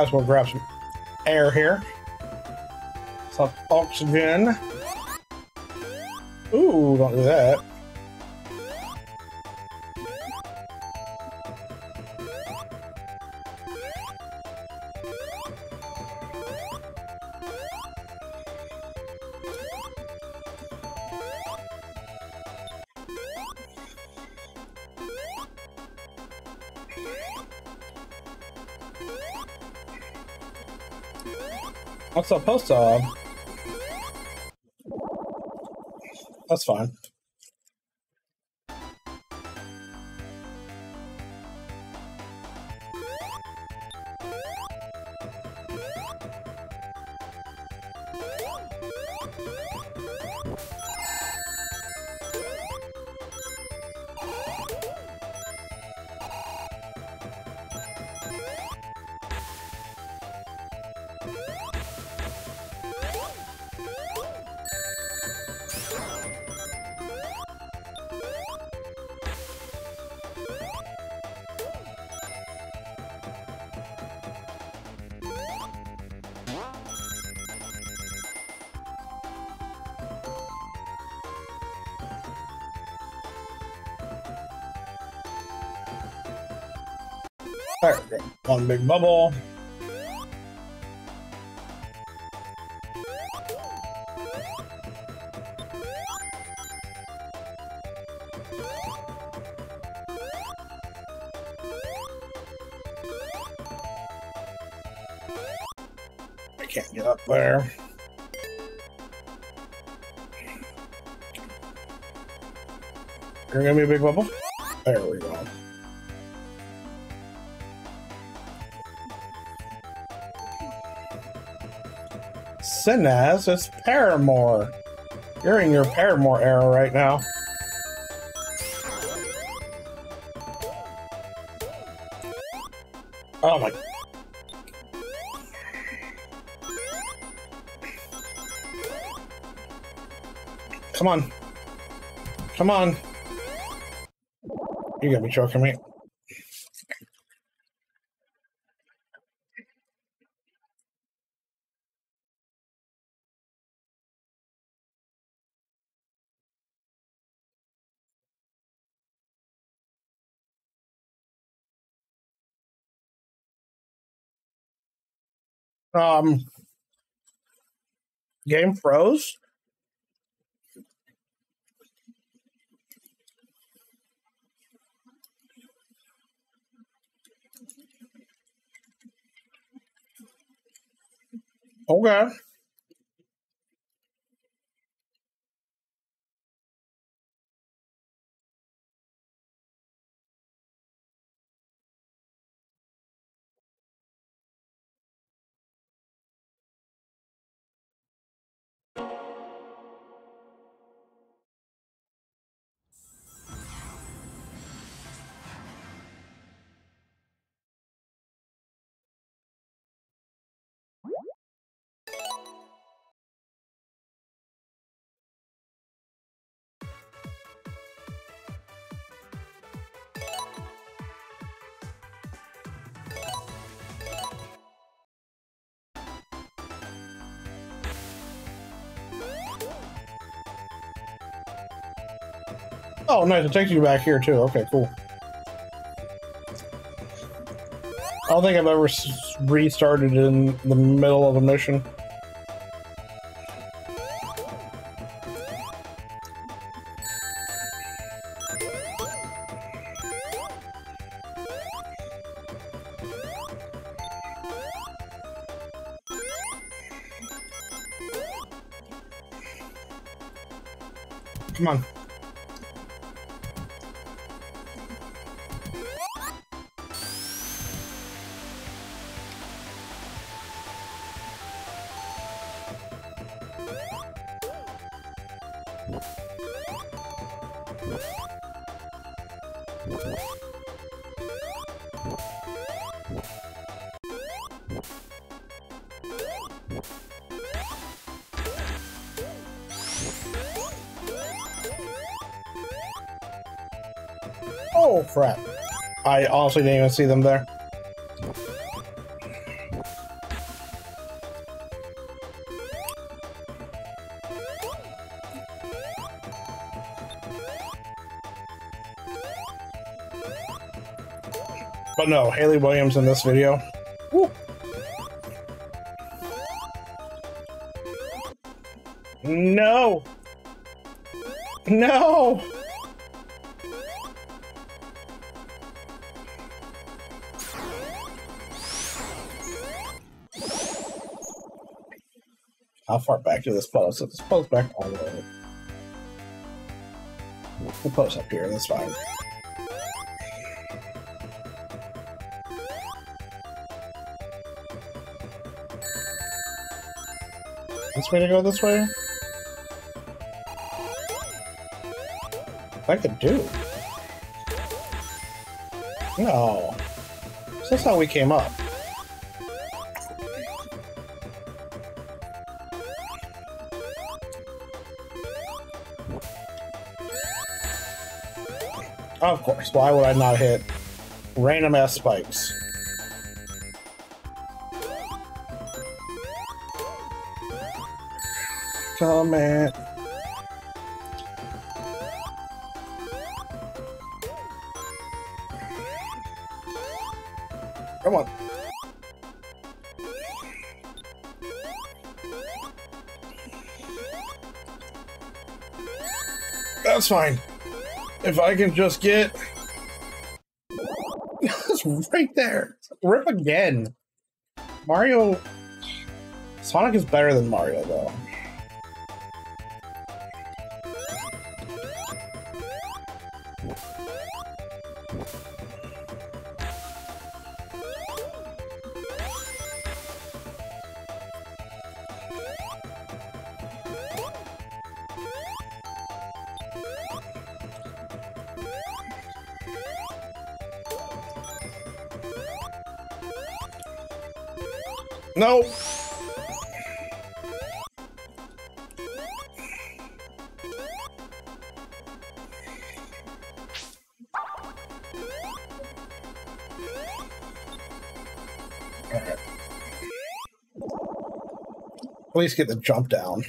Might as well grab some air here. Some oxygen. Ooh, don't do that. I'm supposed to. That's fine. Big bubble. I can't get up there. You're gonna be a big bubble? Sinaz, it's Paramore. You're in your Paramore era right now. Oh my. Come on. Come on. You gotta be joking me. Um, game froze. Okay. Oh, nice. It takes you back here, too. Okay, cool. I don't think I've ever restarted in the middle of a mission. Come on. Honestly didn't even see them there. But no, Hayley Williams in this video. Woo. No! No! Far back to this post? Let's post back all the way. We'll post up here, that's fine. This way to go this way? I could do. No. So that's how we came up. Of course, why would I not hit random ass spikes? Come at Come on. That's fine. If I can just get... It's right there. Rip again. Mario... Sonic is better than Mario, though. Least get the jump down.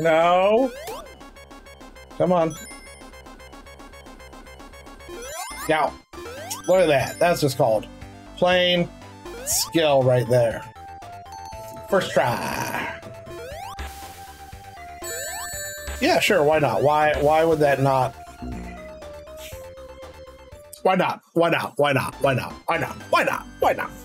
No. Come on. Now, look at that. That's just called plain skill right there. First try. Yeah, sure. Why not? Why? Why would that not? Why not? Why not? Why not? Why not? Why not? Why not? Why not? I was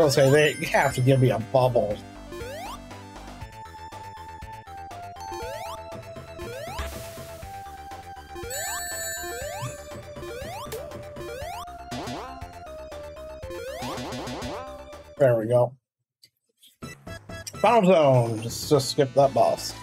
gonna say they have to give me a bubble. There we go. Final zone. Just, just skip that boss.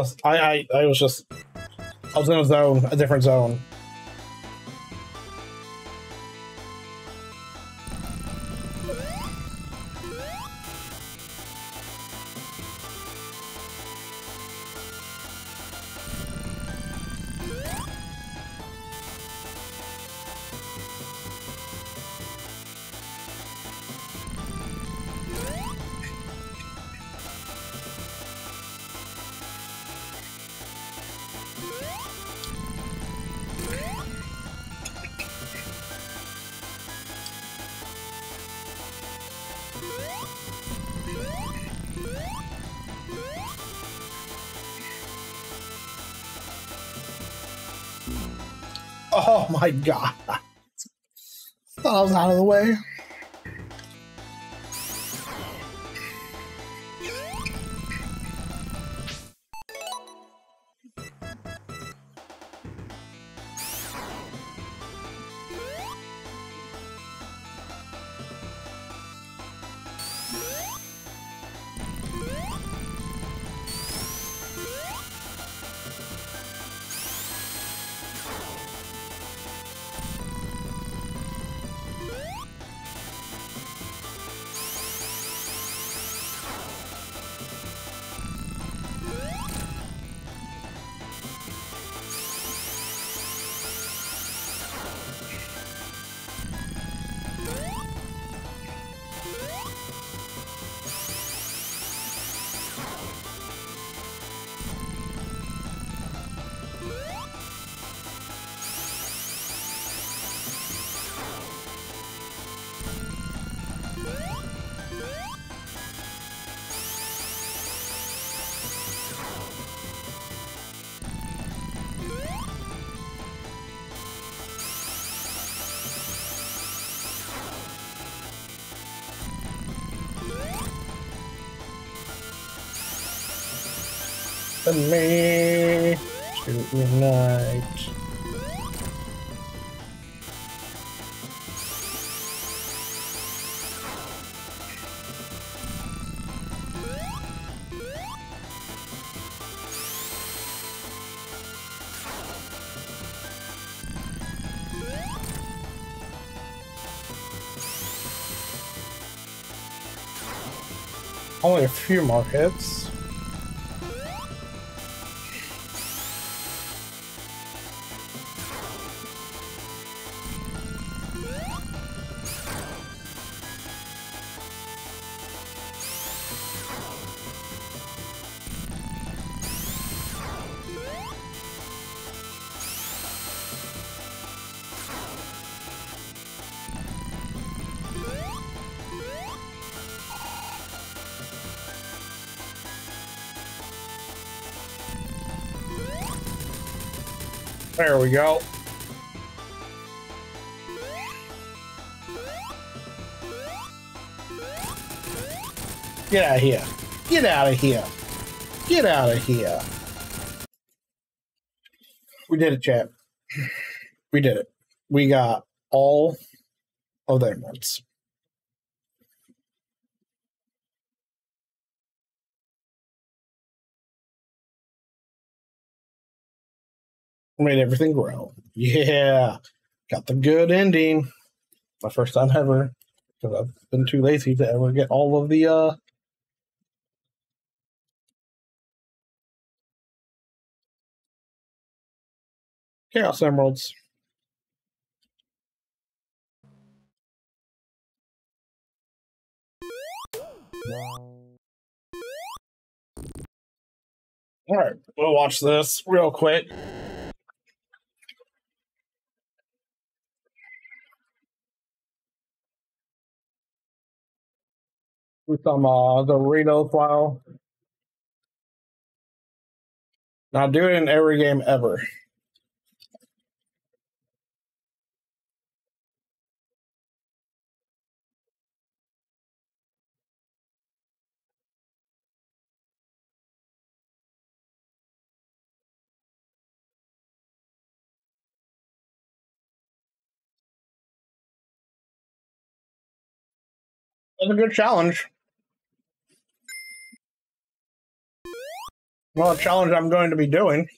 I. I, I, I was just, I was in a zone, a different zone. I me to unite. Only a few more hits. We go. Get out of here. Get out of here. Get out of here. We did it, chat. We did it. We got all of their ones. Made everything grow. Yeah. Got the good ending. My first time ever. Because I've been too lazy to ever get all of the uh Chaos Emeralds. All right, we'll watch this real quick. With some uh, Dorito file. Now do it in every game ever. That's a good challenge. Well, a challenge I'm going to be doing.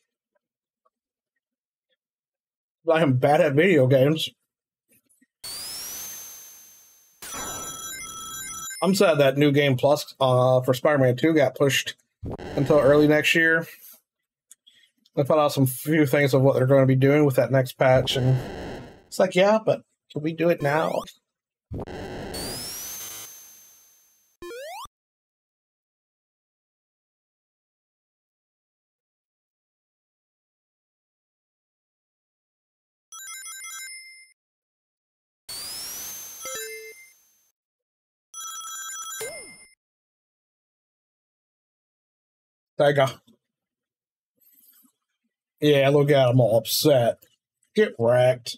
I am bad at video games. I'm sad that New Game Plus uh, for Spider-Man 2 got pushed until early next year. I found out some few things of what they're going to be doing with that next patch, and it's like, yeah, but can we do it now? Go. Yeah, look at him all upset. Get wrecked.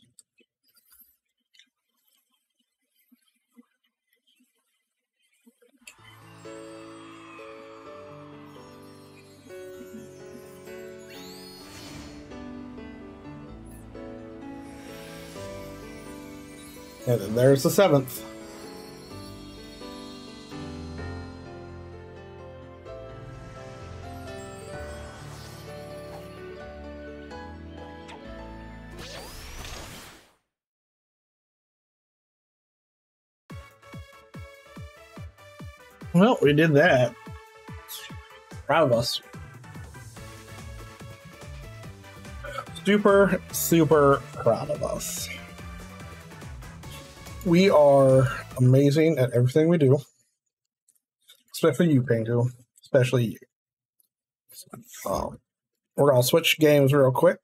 And then there's the seventh. We did that. Proud of us. Super, super proud of us. We are amazing at everything we do. Especially you, Pingu. Especially you. Um, we're going to switch games real quick.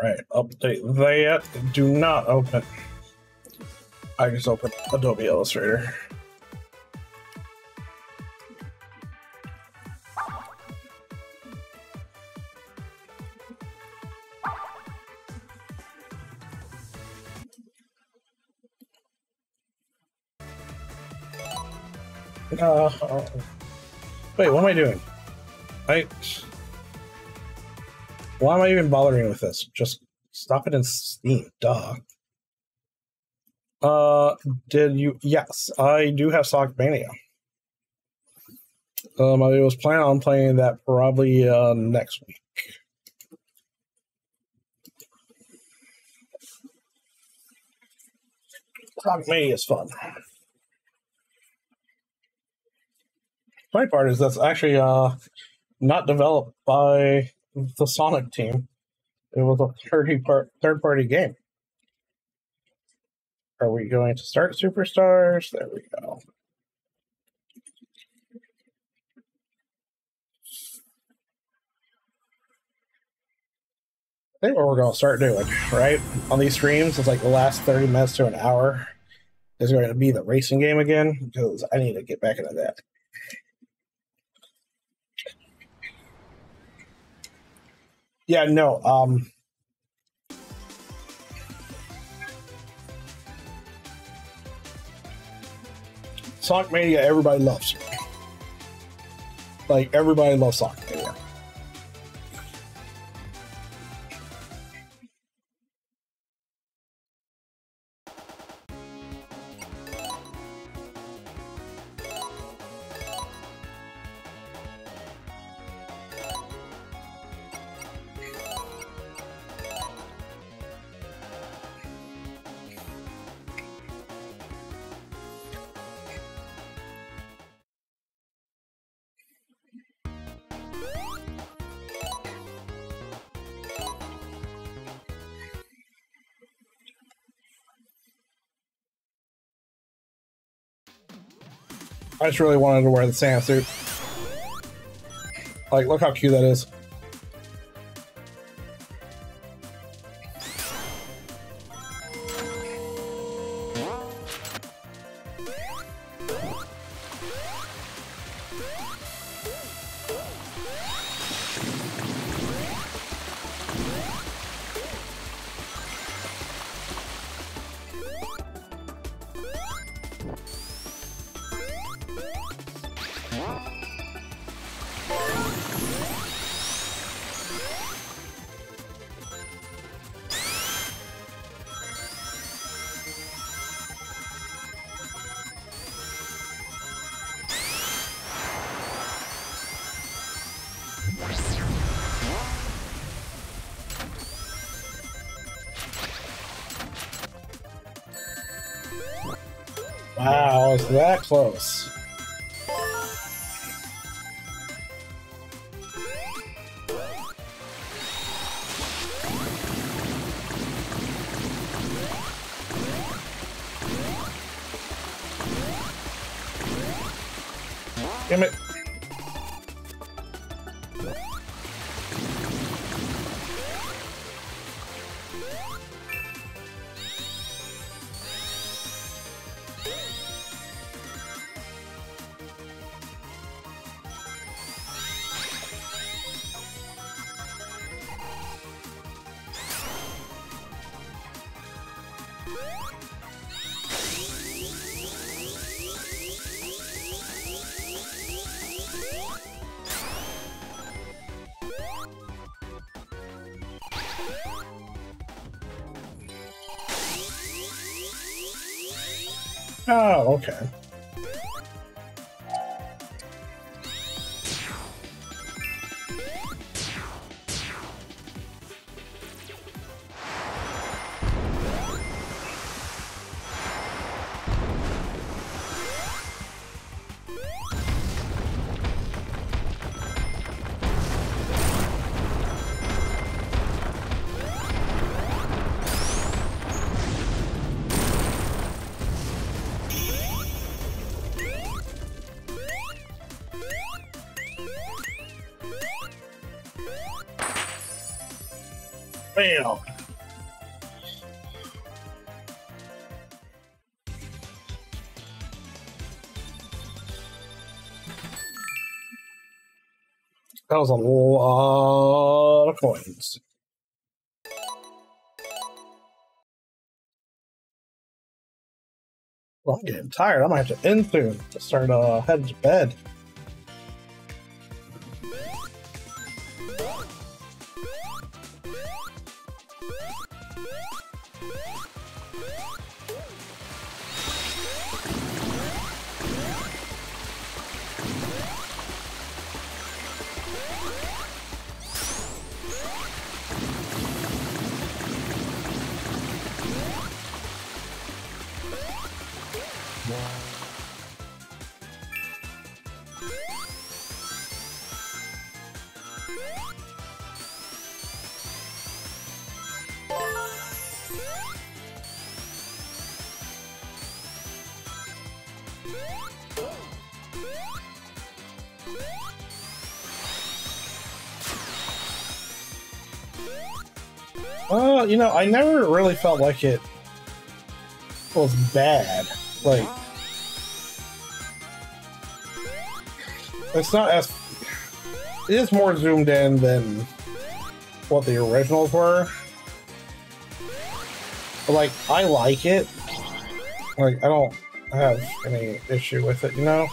Right, update that. Do not open. I just opened Adobe Illustrator. Uh, wait, what am I doing? I why am I even bothering with this? Just stop it in Steam, duh. Uh, did you? Yes, I do have Sonic Mania. Um, I was planning on playing that probably uh, next week. Sonic Mania is fun. Funny part is that's actually uh not developed by the Sonic team. It was a third part third party game. Are we going to start superstars? There we go. I think what we're going to start doing, right? On these streams, it's like the last 30 minutes to an hour is going to be the racing game again because I need to get back into that. Yeah, no. Um, Sonic Mania, everybody loves. Like everybody loves Sonic just really wanted to wear the Santa suit. Like, look how cute that is. Bam. That was a lot of coins. Well, I'm getting tired. I might have to end soon to start uh, heading to bed. You know, I never really felt like it was bad. Like, it's not as. It is more zoomed in than what the originals were. But, like, I like it. Like, I don't have any issue with it, you know?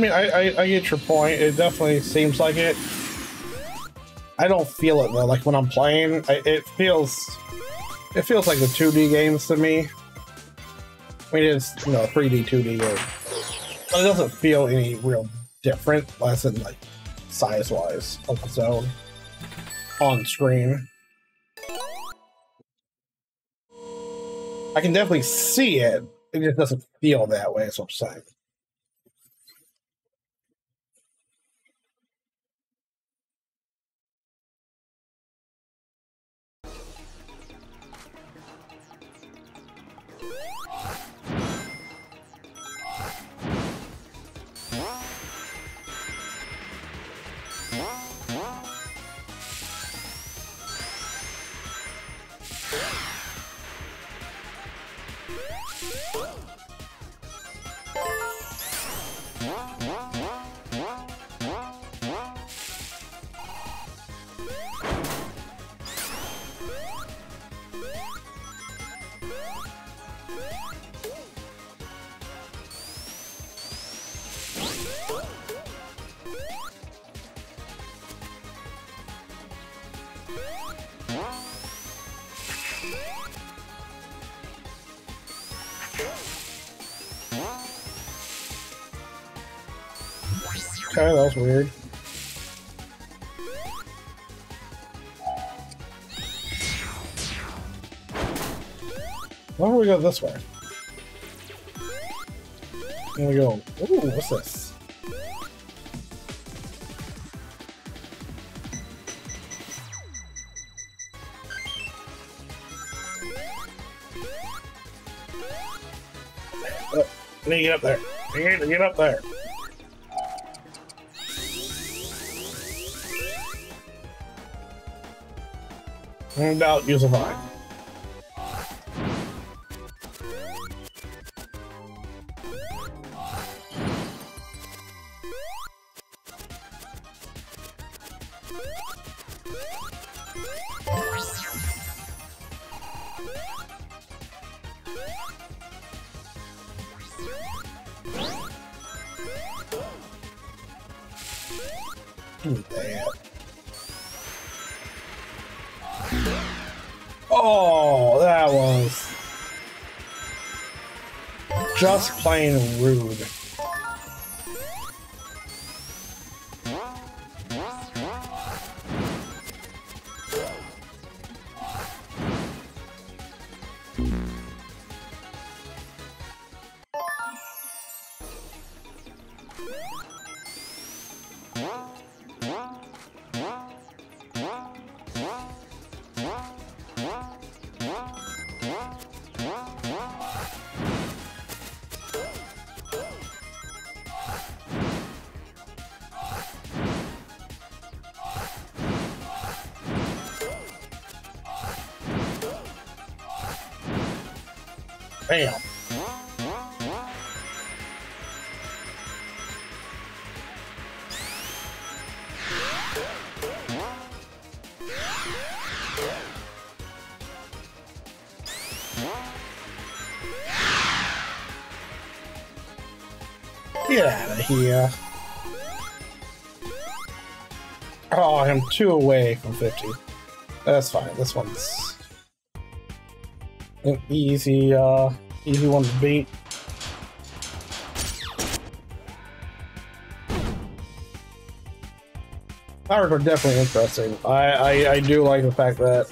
Mean, I, I, I get your point. It definitely seems like it. I don't feel it though. Like when I'm playing, I, it feels it feels like the 2D games to me. I mean, it's you know 3D, 2D game, but it doesn't feel any real different, less than like size wise of its own on screen. I can definitely see it. It just doesn't feel that way. That's what I'm saying. Huh? Okay, that was weird. Why don't we go this way? And we go, ooh, what's this? Oh, I need to get up there. I need to get up there. In doubt, use a vine. Just plain rude. Here. Oh, I'm two away from 50. That's fine. This one's an easy, uh, easy one to beat. Powers are definitely interesting. I, I, I do like the fact that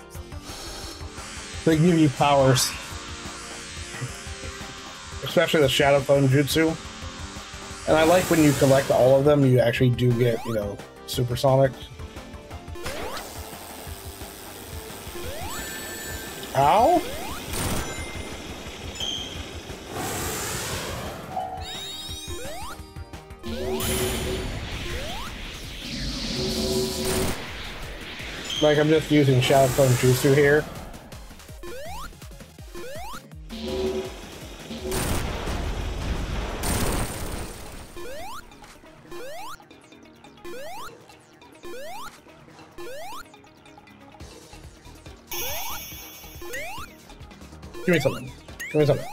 they give you powers. Especially the Shadow Clone Jutsu. And I like when you collect all of them, you actually do get, you know, supersonic. Ow? Like, I'm just using Shadow Clone Jutsu here. Give me something. Give me something.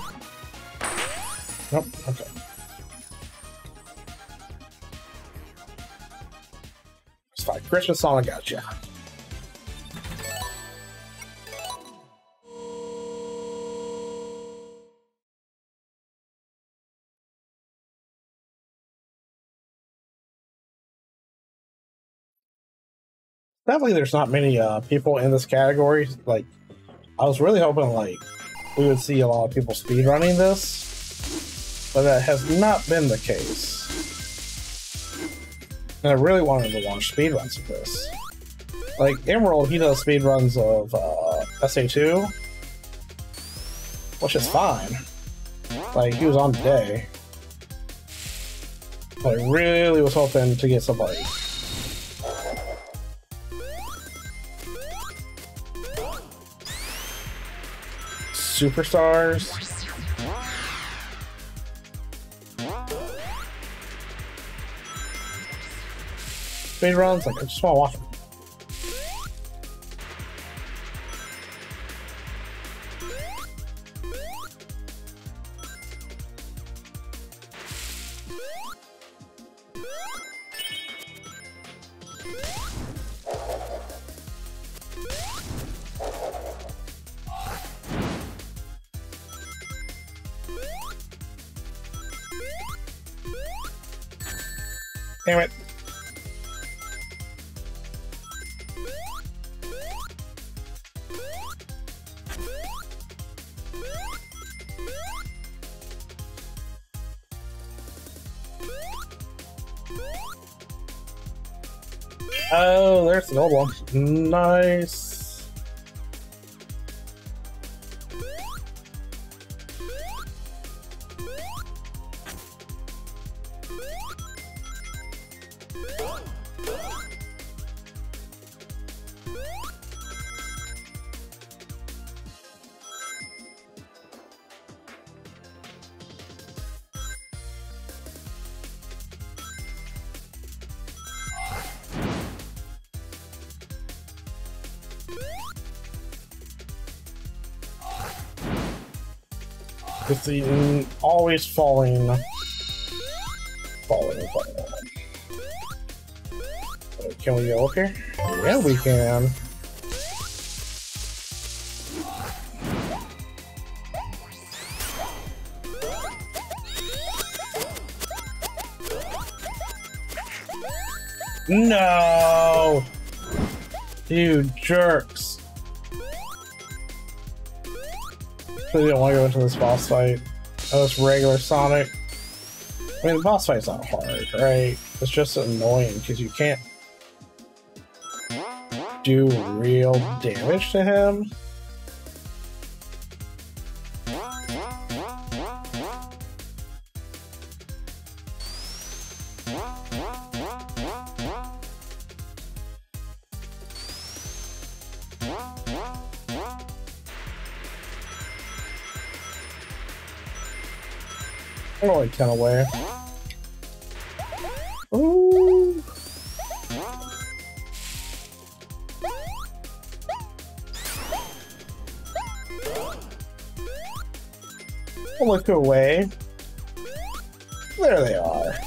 Nope. Okay. It's fine. Christmas song, I got gotcha. Definitely, there's not many uh, people in this category. Like, I was really hoping, like, we would see a lot of people speedrunning this, but that has not been the case. And I really wanted to watch speedruns of this. Like Emerald, he does speedruns of uh, SA2, which is fine. Like he was on today. But I really was hoping to get somebody. Superstars. Speedruns, like I just want to watch Nice. The always falling, falling, falling. Can we go up here? Yeah, we can. No! You jerks. Really don't want to go into this boss fight. Uh, oh, it's regular Sonic. I mean, the boss fight's not hard, right? It's just annoying because you can't do real damage to him. Only 10 away. Ooh. Look away. There they are.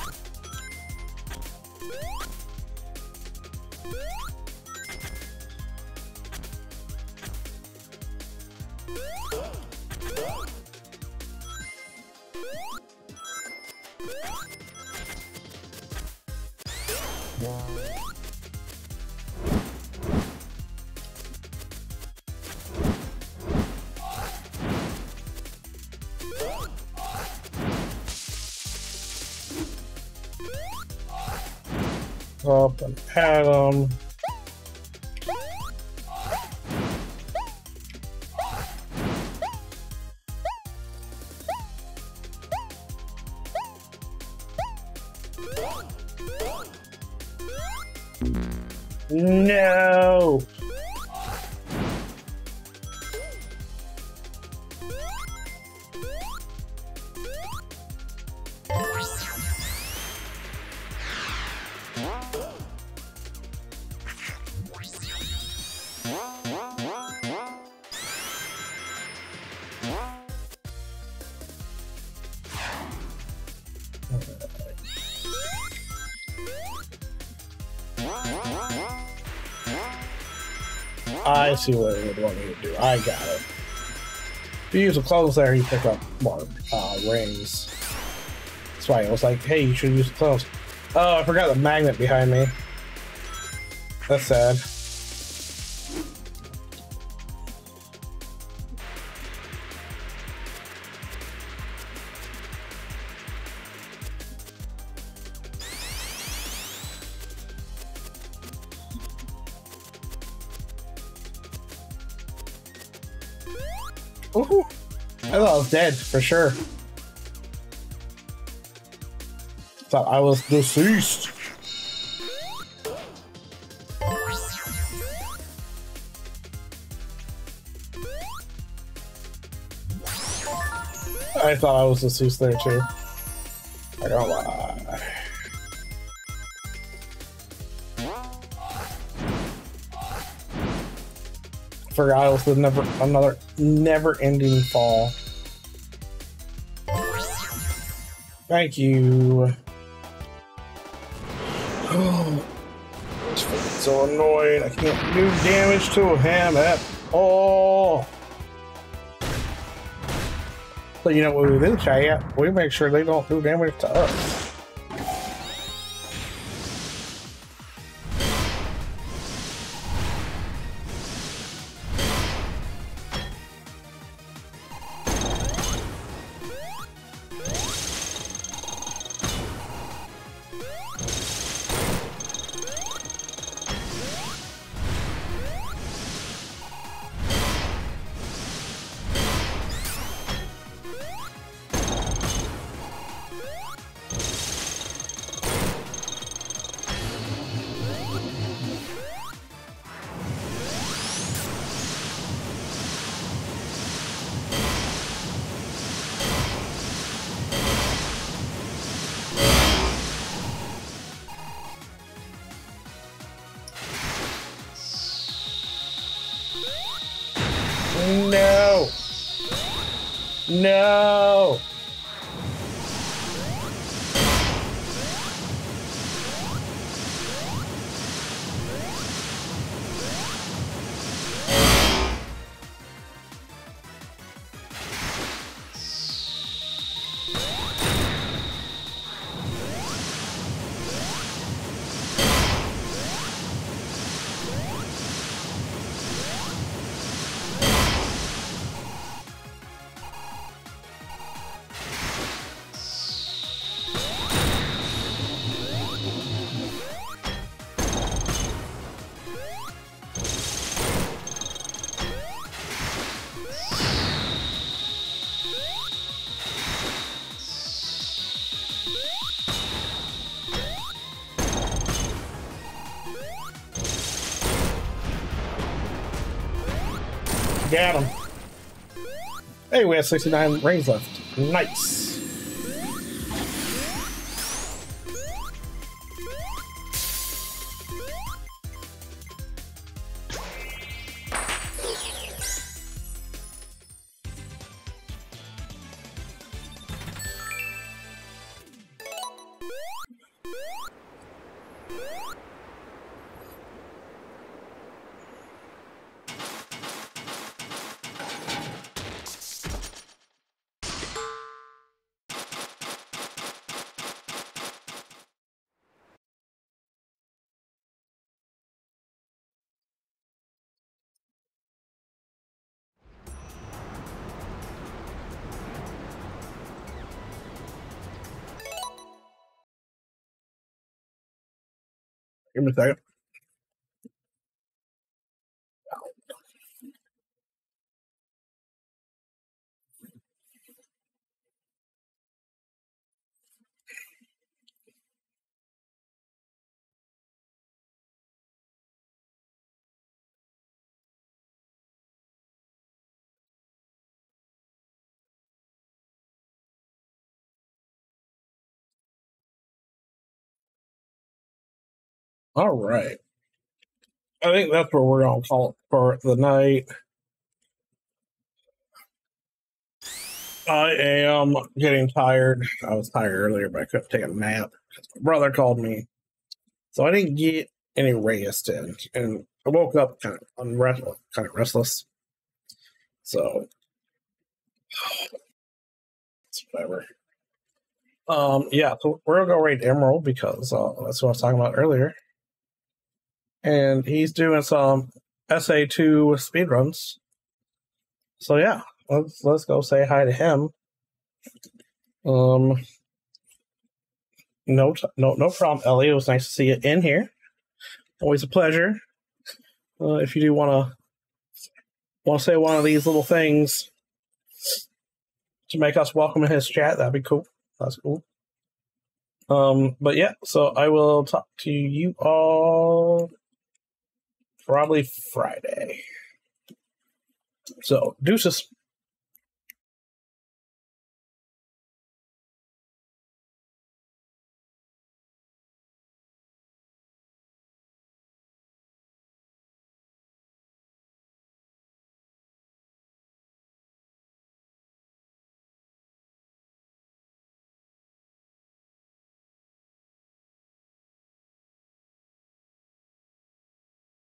Up I see what it would want me to do. I got it. If you use the clothes there, you pick up more uh, rings. That's why I was like, hey, you should use the clothes. Oh, I forgot the magnet behind me. That's sad. Dead for sure. Thought I was deceased. I thought I was deceased there too. I don't lie. Forgot it was the never another never ending fall. Thank you. Oh, it's so annoying. I can't do damage to him at all. So you know what we do, chat? We make sure they don't do damage to us. Got him. Hey, we have 69 rings left. Nice. Give a second. All right. I think that's where we're going to call it for the night. I am getting tired. I was tired earlier, but I couldn't take a nap because my brother called me. So I didn't get any rest in. And I woke up kind of unrest, kind of restless. So, it's whatever. Um, yeah, so we're gonna go raid Emerald because uh, that's what I was talking about earlier. And he's doing some SA2 speedruns. So yeah, let's let's go say hi to him. Um, no, t- no, no problem, Ellie. It was nice to see you in here. Always a pleasure. Uh, if you do want to want to say one of these little things, to make us welcome in his chat. That'd be cool. That's cool. Um, but yeah, so I will talk to you all probably Friday. So deuces.